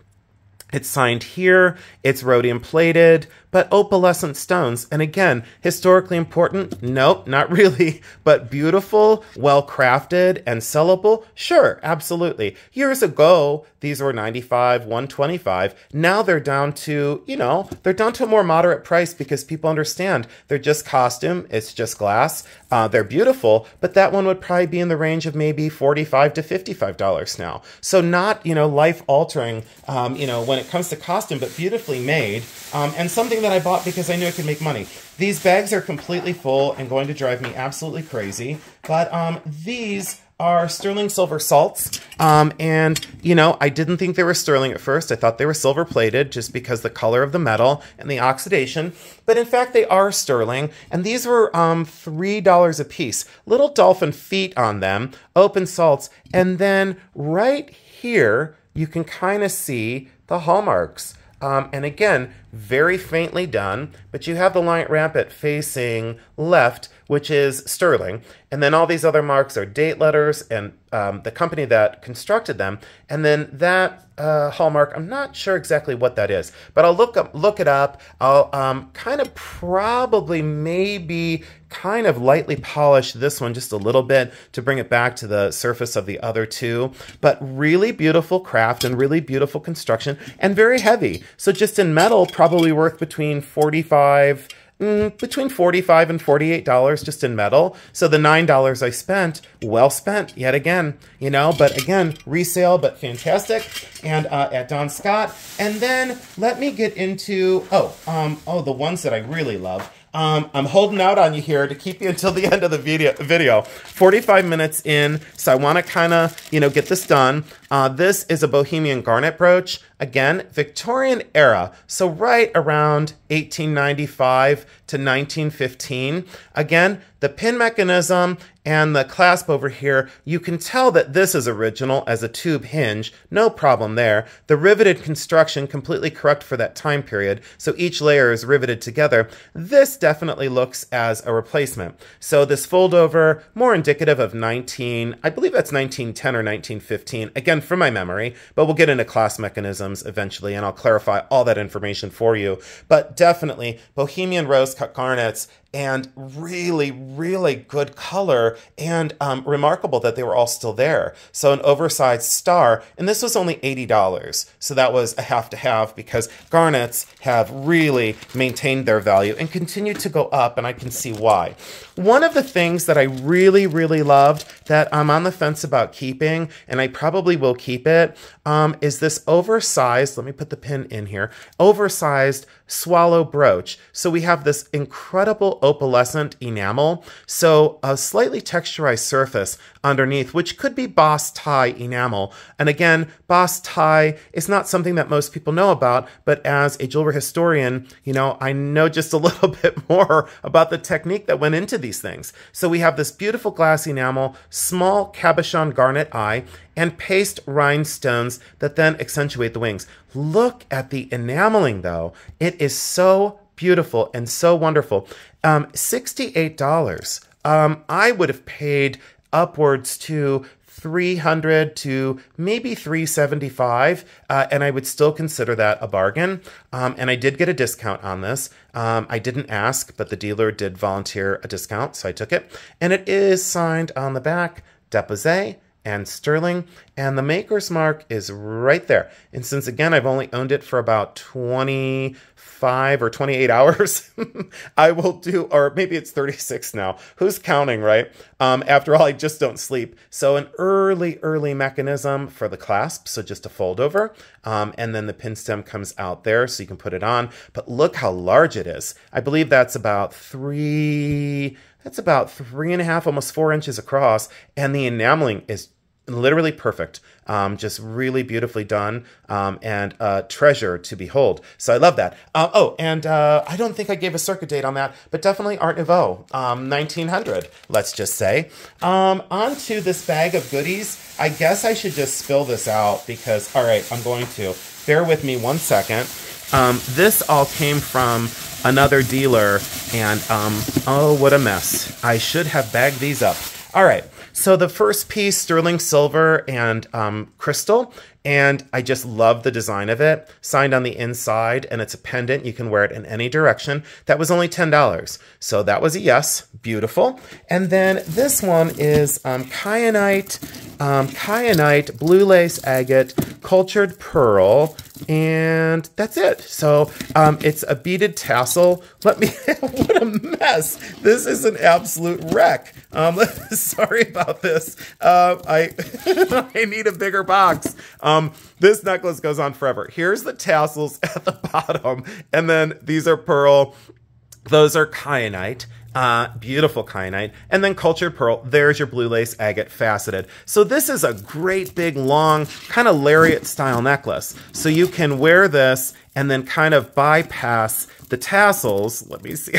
[SPEAKER 1] It's signed here. It's rhodium plated but opalescent stones. And again, historically important? Nope, not really. But beautiful, well crafted, and sellable? Sure, absolutely. Years ago, these were 95, 125. Now they're down to, you know, they're down to a more moderate price because people understand they're just costume, it's just glass. Uh, they're beautiful, but that one would probably be in the range of maybe 45 to $55 now. So not, you know, life altering, um, you know, when it comes to costume, but beautifully made. Um, and something that I bought because I knew I could make money. These bags are completely full and going to drive me absolutely crazy. But um, these are sterling silver salts. Um, and, you know, I didn't think they were sterling at first. I thought they were silver plated just because the color of the metal and the oxidation. But in fact, they are sterling. And these were um, $3 a piece. Little dolphin feet on them, open salts. And then right here, you can kind of see the hallmarks. Um, and again, very faintly done, but you have the light rampant facing left, which is sterling. And then all these other marks are date letters and um, the company that constructed them. And then that uh, hallmark, I'm not sure exactly what that is, but I'll look up, look it up. I'll um, kind of probably maybe kind of lightly polish this one just a little bit to bring it back to the surface of the other two. But really beautiful craft and really beautiful construction and very heavy. So just in metal, probably worth between 45 mm, between 45 and $48 just in metal. So the $9 I spent, well spent yet again, you know, but again, resale, but fantastic. And uh, at Don Scott. And then let me get into, oh, um, oh, the ones that I really love. Um, I'm holding out on you here to keep you until the end of the video. Video, 45 minutes in, so I want to kind of you know get this done. Uh, this is a Bohemian garnet brooch. Again, Victorian era, so right around 1895 to 1915. Again, the pin mechanism and the clasp over here, you can tell that this is original as a tube hinge, no problem there. The riveted construction completely correct for that time period, so each layer is riveted together. This definitely looks as a replacement. So this fold over, more indicative of 19, I believe that's 1910 or 1915, again from my memory, but we'll get into class mechanisms eventually and I'll clarify all that information for you. But definitely Bohemian rose cut garnets and really, really good color and um, remarkable that they were all still there. So an oversized star, and this was only $80. So that was a have to have because garnets have really maintained their value and continue to go up, and I can see why. One of the things that I really, really loved that I'm on the fence about keeping, and I probably will keep it, um, is this oversized, let me put the pin in here, oversized swallow brooch. So we have this incredible opalescent enamel, so a slightly texturized surface underneath, which could be basse-taille enamel. And again, basse-taille is not something that most people know about, but as a jewelry historian, you know, I know just a little bit more about the technique that went into these things. So we have this beautiful glass enamel, small cabochon garnet eye, and paste rhinestones that then accentuate the wings. Look at the enameling though. It is so beautiful and so wonderful. Um, $68. Um, I would have paid upwards to 300 to maybe 375 uh, and i would still consider that a bargain. Um, and i did get a discount on this. Um, i didn't ask but the dealer did volunteer a discount so i took it. And it is signed on the back depose and sterling and the maker's mark is right there and since again i've only owned it for about 25 or 28 hours, I will do, or maybe it's 36 now. Who's counting, right? Um, after all, I just don't sleep. So an early, early mechanism for the clasp, so just a fold over, um, and then the pin stem comes out there so you can put it on. But look how large it is. I believe that's about three, that's about three and a half, almost four inches across, and the enameling is literally perfect. Um, just really beautifully done um, and a treasure to behold. So I love that. Uh, oh, and uh, I don't think I gave a circuit date on that, but definitely Art Nouveau, um, 1900, let's just say. Um, on to this bag of goodies. I guess I should just spill this out because, all right, I'm going to. Bear with me one second. Um, this all came from another dealer, and um, oh, what a mess. I should have bagged these up. All right, so the first piece, sterling silver and um, crystal, and I just love the design of it. Signed on the inside, and it's a pendant. You can wear it in any direction. That was only $10. So that was a yes. Beautiful. And then this one is um, kyanite, um, kyanite, blue lace agate, cultured pearl, and that's it. So um, it's a beaded tassel. Let me, what a mess. This is an absolute wreck. Um, sorry about this. Uh, I, I need a bigger box. Um, this necklace goes on forever. Here's the tassels at the bottom, and then these are pearl. Those are kyanite. Uh, beautiful kyanite. And then cultured pearl, there's your blue lace agate faceted. So this is a great big long kind of lariat style necklace. So you can wear this and then kind of bypass the tassels. Let me see.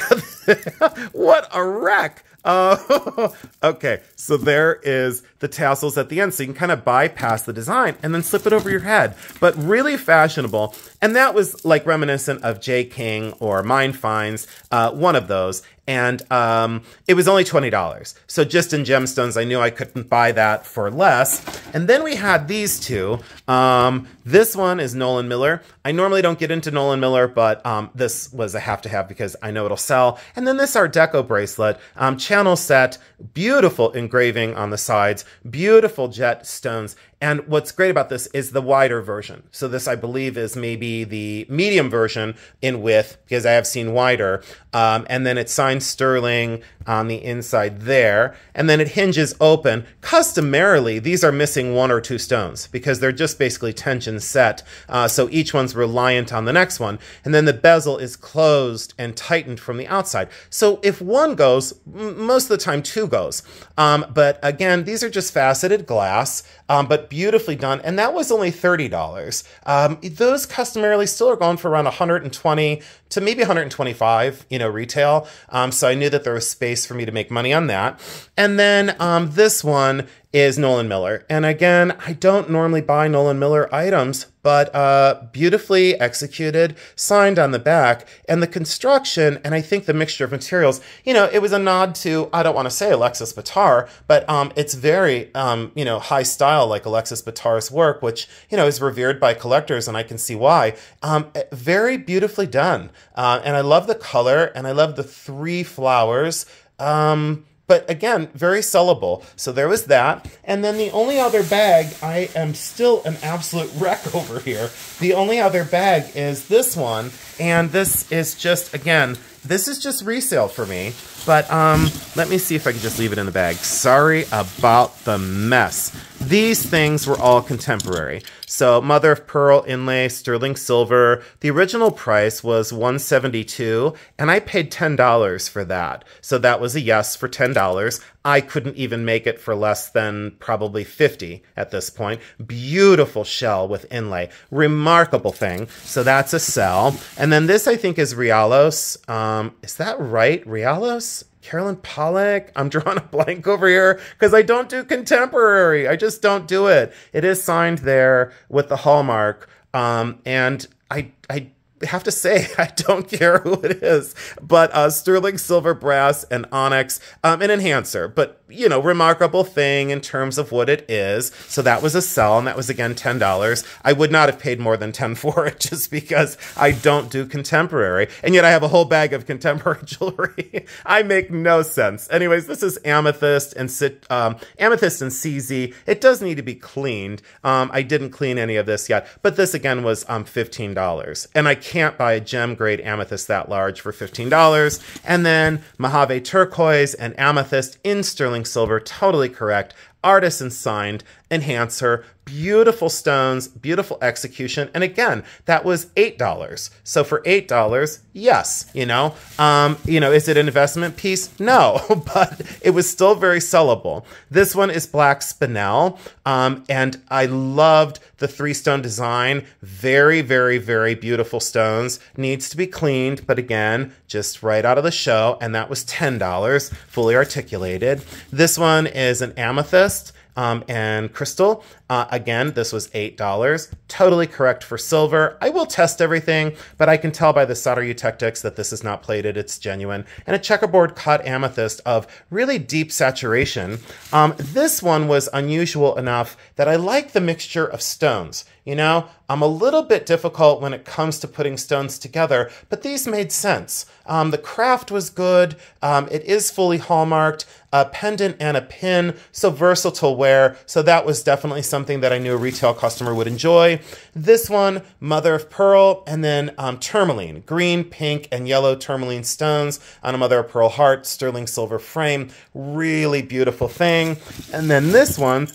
[SPEAKER 1] what a wreck. Uh, okay, so there is the tassels at the end, so you can kind of bypass the design and then slip it over your head. But really fashionable, and that was like reminiscent of Jay King or Mine Finds, uh, one of those and um, it was only $20. So just in gemstones, I knew I couldn't buy that for less. And then we had these two. Um, this one is Nolan Miller. I normally don't get into Nolan Miller, but um, this was a have to have because I know it'll sell. And then this Art Deco bracelet, um, channel set, beautiful engraving on the sides, beautiful jet stones. And what's great about this is the wider version. So this, I believe, is maybe the medium version in width because I have seen wider. Um, and then it's signed sterling on the inside there. And then it hinges open. Customarily, these are missing one or two stones because they're just basically tension set. Uh, so each one's reliant on the next one. And then the bezel is closed and tightened from the outside. So if one goes, most of the time two goes. Um, but again, these are just faceted glass um, but beautifully done. And that was only $30. Um, those customarily still are going for around 120 to maybe 125, you know, retail. Um, so I knew that there was space for me to make money on that. And then um, this one is Nolan Miller. And again, I don't normally buy Nolan Miller items, but uh, beautifully executed, signed on the back, and the construction, and I think the mixture of materials, you know, it was a nod to, I don't want to say Alexis Bittar, but um, it's very, um, you know, high style like Alexis Bittar's work, which, you know, is revered by collectors, and I can see why. Um, very beautifully done. Uh, and I love the color, and I love the three flowers. Um, but again, very sellable. So there was that. And then the only other bag, I am still an absolute wreck over here. The only other bag is this one. And this is just, again, this is just resale for me. But um, let me see if I can just leave it in the bag. Sorry about the mess. These things were all contemporary. So mother of pearl inlay, sterling silver. The original price was 172 and I paid $10 for that. So that was a yes for $10. I couldn't even make it for less than probably 50 at this point. Beautiful shell with inlay. Remarkable thing. So that's a sell. And then this I think is Rialos. Um, is that right? Realos? Carolyn Pollack. I'm drawing a blank over here because I don't do contemporary. I just don't do it. It is signed there with the hallmark. Um, and I, I have to say, I don't care who it is, but uh, sterling silver brass and onyx, um, an enhancer, but you know, remarkable thing in terms of what it is. So that was a sell, and that was again ten dollars. I would not have paid more than ten for it just because I don't do contemporary, and yet I have a whole bag of contemporary jewelry. I make no sense. Anyways, this is amethyst and um, amethyst and CZ. It does need to be cleaned. Um, I didn't clean any of this yet, but this again was um, fifteen dollars, and I can't buy a gem grade amethyst that large for $15. And then Mojave turquoise and amethyst in sterling silver, totally correct. Artisan signed, enhancer, beautiful stones, beautiful execution. And again, that was $8. So for $8, yes, you know, um, you know, is it an investment piece? No, but it was still very sellable. This one is black spinel. Um, and I loved the three stone design. Very, very, very beautiful stones. Needs to be cleaned, but again, just right out of the show. And that was $10, fully articulated. This one is an amethyst um, and crystal. Uh, again, this was $8. Totally correct for silver. I will test everything, but I can tell by the solder eutectics that this is not plated, it's genuine. And a checkerboard cut amethyst of really deep saturation. Um, this one was unusual enough that I like the mixture of stones. You know, I'm a little bit difficult when it comes to putting stones together, but these made sense. Um, the craft was good. Um, it is fully hallmarked, a pendant and a pin, so versatile wear. So that was definitely something that I knew a retail customer would enjoy. This one, mother of pearl, and then um, tourmaline, green, pink, and yellow tourmaline stones on a mother of pearl heart, sterling silver frame. Really beautiful thing. And then this one,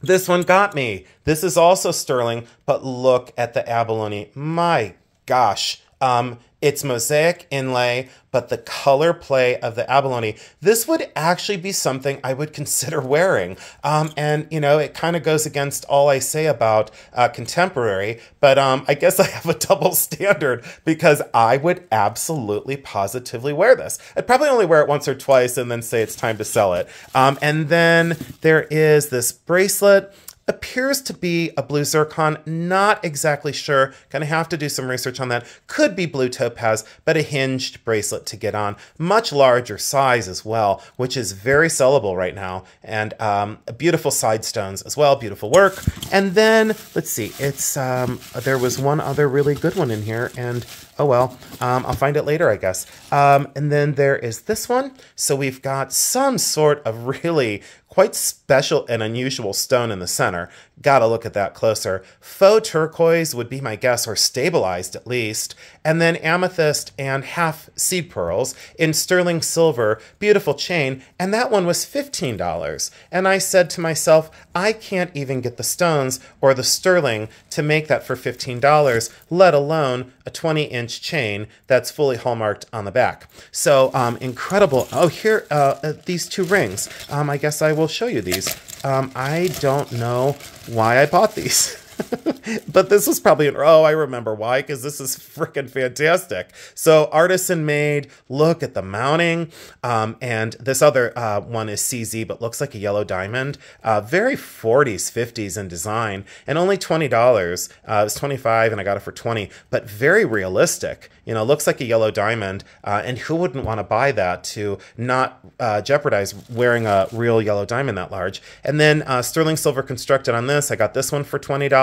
[SPEAKER 1] this one got me. This is also sterling, but look at the abalone. My gosh. Um, It's mosaic inlay, but the color play of the abalone, this would actually be something I would consider wearing. Um, and, you know, it kind of goes against all I say about uh, contemporary, but um, I guess I have a double standard because I would absolutely positively wear this. I'd probably only wear it once or twice and then say it's time to sell it. Um, and then there is this bracelet appears to be a blue zircon. Not exactly sure. Gonna have to do some research on that. Could be blue topaz, but a hinged bracelet to get on. Much larger size as well, which is very sellable right now. And um, beautiful side stones as well. Beautiful work. And then, let's see, it's um, there was one other really good one in here. And oh well, um, I'll find it later, I guess. Um, and then there is this one. So we've got some sort of really quite special and unusual stone in the center. Gotta look at that closer. Faux turquoise would be my guess, or stabilized at least. And then amethyst and half seed pearls in sterling silver, beautiful chain. And that one was $15. And I said to myself, I can't even get the stones or the sterling to make that for $15, let alone a 20 inch chain that's fully hallmarked on the back. So um, incredible. Oh, here, uh, uh, these two rings. Um, I guess I will show you these. Um, I don't know why I bought these. but this was probably an oh, I remember why, because this is freaking fantastic. So artisan made, look at the mounting. Um, and this other uh, one is CZ, but looks like a yellow diamond. Uh, very 40s, 50s in design, and only $20. Uh, it was 25 and I got it for 20, but very realistic. You know, looks like a yellow diamond. Uh, and who wouldn't want to buy that to not uh, jeopardize wearing a real yellow diamond that large? And then uh, sterling silver constructed on this. I got this one for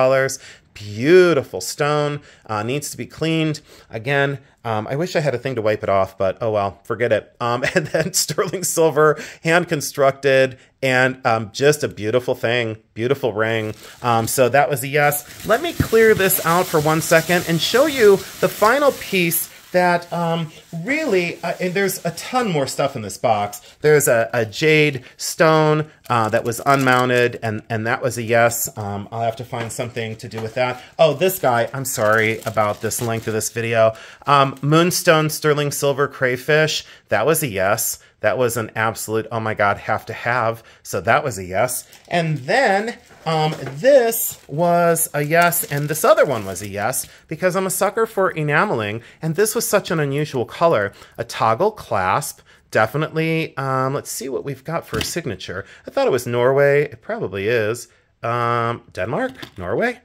[SPEAKER 1] $20. Beautiful stone, uh, needs to be cleaned. Again, um, I wish I had a thing to wipe it off, but oh well, forget it. Um, and then sterling silver, hand constructed, and um, just a beautiful thing, beautiful ring. Um, so that was a yes. Let me clear this out for one second and show you the final piece that um, really, uh, and there's a ton more stuff in this box. There's a, a jade stone uh, that was unmounted, and, and that was a yes. Um, I'll have to find something to do with that. Oh, this guy, I'm sorry about this length of this video. Um, Moonstone Sterling Silver Crayfish, that was a yes. That was an absolute, oh my God, have to have. So that was a yes. And then um, this was a yes, and this other one was a yes, because I'm a sucker for enameling, and this was such an unusual color. A toggle clasp, definitely, um, let's see what we've got for a signature. I thought it was Norway. It probably is. Um, Denmark? Norway?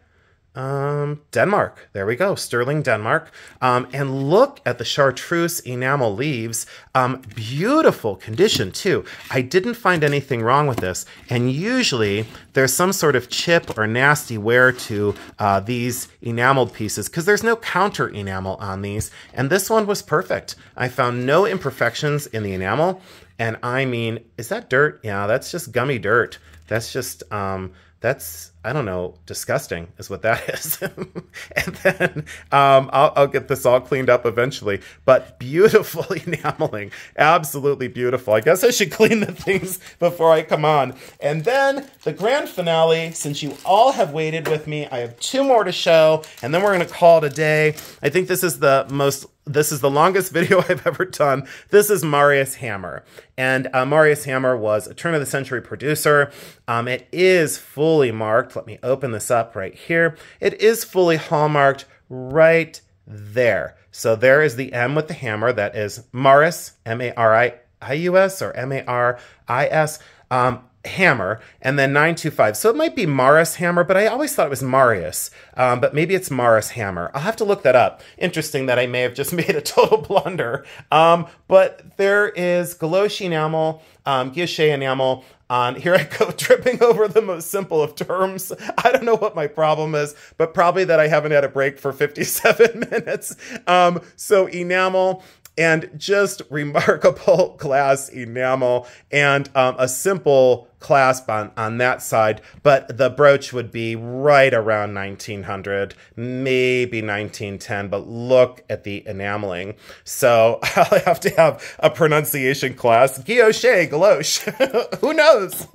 [SPEAKER 1] Um, Denmark. There we go. Sterling, Denmark. Um, and look at the chartreuse enamel leaves. Um, beautiful condition too. I didn't find anything wrong with this. And usually there's some sort of chip or nasty wear to uh, these enameled pieces because there's no counter enamel on these. And this one was perfect. I found no imperfections in the enamel. And I mean, is that dirt? Yeah, that's just gummy dirt. That's just, um, that's I don't know, disgusting is what that is. and then um, I'll, I'll, get this all cleaned up eventually. But beautiful enameling, absolutely beautiful. I guess I should clean the things before I come on. And then the grand finale, since you all have waited with me, I have two more to show, and then we're to call it a day. I think this is the most this is the longest video I've ever done. This is Marius Hammer. And uh, Marius Hammer was a turn of the century producer. Um, it is fully marked let me open this up right here. It is fully hallmarked right there. So there is the M with the hammer. That is Maris, M-A-R-I-I-U-S or M-A-R-I-S. Um, hammer and then 925 so it might be Maris hammer but I always thought it was Marius. Um, but maybe it's Maris hammer. I'll have to look that up. Interesting that I may have just made a total blunder. Um, but there is Galoche enamel um, guilloche enamel on here I go tripping over the most simple of terms. I don't know what my problem is, but probably that I haven't had a break for 57 minutes. Um, so enamel, and just remarkable glass enamel and um, a simple clasp on, on that side, but the brooch would be right around 1900, maybe 1910, but look at the enameling. So I'll have to have a pronunciation class. Guilloche, galoche. Who knows?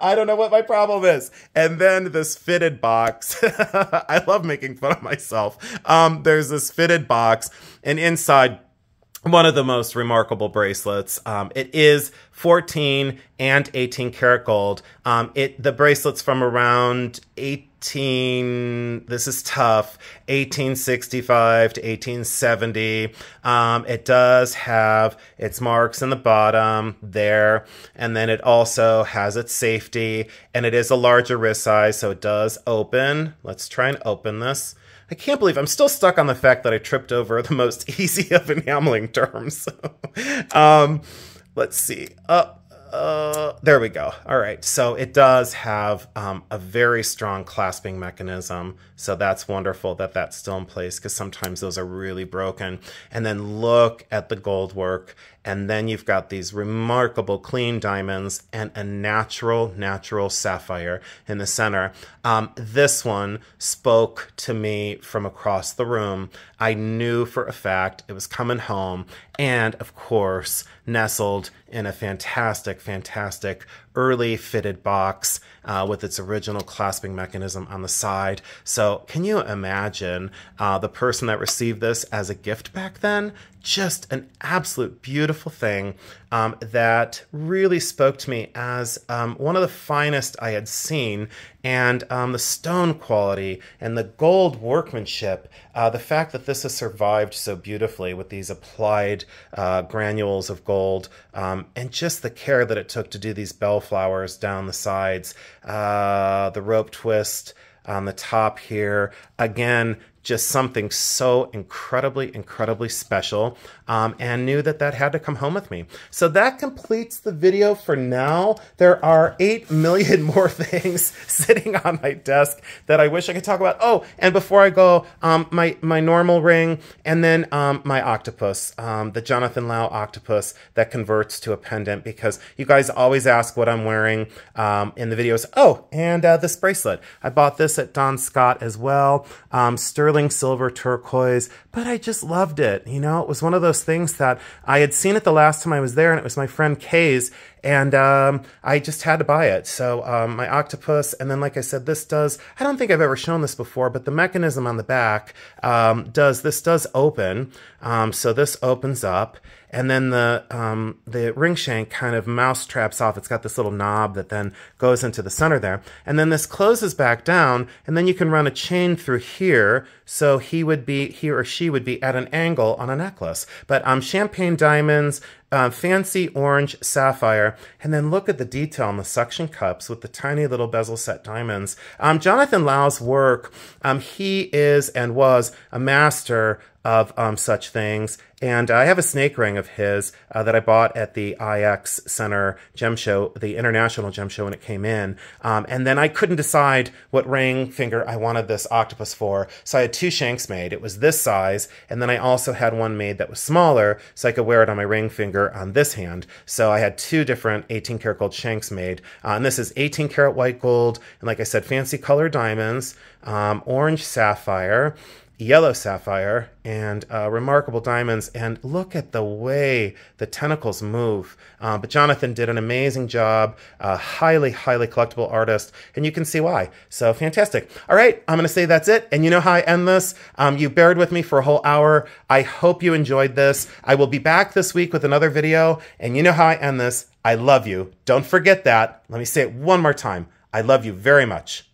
[SPEAKER 1] I don't know what my problem is. And then this fitted box. I love making fun of myself. Um, there's this fitted box, and inside one of the most remarkable bracelets. Um, it is 14 and 18 karat gold. Um, it the bracelets from around 18. This is tough. 1865 to 1870. Um, it does have its marks in the bottom there, and then it also has its safety, and it is a larger wrist size, so it does open. Let's try and open this. I can't believe I'm still stuck on the fact that I tripped over the most easy of enameling terms. um, let's see. Uh, uh, there we go. All right. So it does have um, a very strong clasping mechanism. So that's wonderful that that's still in place because sometimes those are really broken. And then look at the gold work. And then you've got these remarkable clean diamonds and a natural, natural sapphire in the center. Um, this one spoke to me from across the room. I knew for a fact it was coming home. And of course, nestled in a fantastic, fantastic early fitted box uh, with its original clasping mechanism on the side. So, can you imagine uh, the person that received this as a gift back then? Just an absolute beautiful thing um, that really spoke to me as um, one of the finest I had seen. And um, the stone quality and the gold workmanship, uh, the fact that this has survived so beautifully with these applied uh, granules of gold, um, and just the care that it took to do these bell flowers down the sides, uh, the rope twist on the top here. Again, just something so incredibly, incredibly special, um, and knew that that had to come home with me. So that completes the video for now. There are 8 million more things sitting on my desk that I wish I could talk about. Oh, and before I go, um, my, my normal ring, and then um, my octopus, um, the Jonathan Lau octopus that converts to a pendant, because you guys always ask what I'm wearing um, in the videos. Oh, and uh, this bracelet. I bought this at Don Scott as well. Um, sterling sterling silver turquoise, but I just loved it. You know, it was one of those things that I had seen it the last time I was there, and it was my friend Kay's, and um, I just had to buy it. So um, my octopus, and then like I said, this does. I don't think I've ever shown this before, but the mechanism on the back um, does this does open. Um, so this opens up, and then the um, the ring shank kind of mouse traps off. It's got this little knob that then goes into the center there, and then this closes back down, and then you can run a chain through here. So he would be he or she would be at an angle on a necklace. But um, champagne diamonds, uh, fancy orange sapphire, and then look at the detail on the suction cups with the tiny little bezel set diamonds. Um, Jonathan Lau's work, um, he is and was a master of um, such things. And I have a snake ring of his uh, that I bought at the IX Center Gem Show, the International Gem Show when it came in. Um, and then I couldn't decide what ring finger I wanted this octopus for. So I had two shanks made. It was this size. And then I also had one made that was smaller so I could wear it on my ring finger on this hand. So I had two different 18 karat gold shanks made. Uh, and this is 18 karat white gold. And like I said, fancy color diamonds, um, orange sapphire yellow sapphire and uh, remarkable diamonds. And look at the way the tentacles move. Uh, but Jonathan did an amazing job, a highly, highly collectible artist, and you can see why. So fantastic. All right, I'm going to say that's it. And you know how I end this? Um, you bared with me for a whole hour. I hope you enjoyed this. I will be back this week with another video. And you know how I end this? I love you. Don't forget that. Let me say it one more time. I love you very much.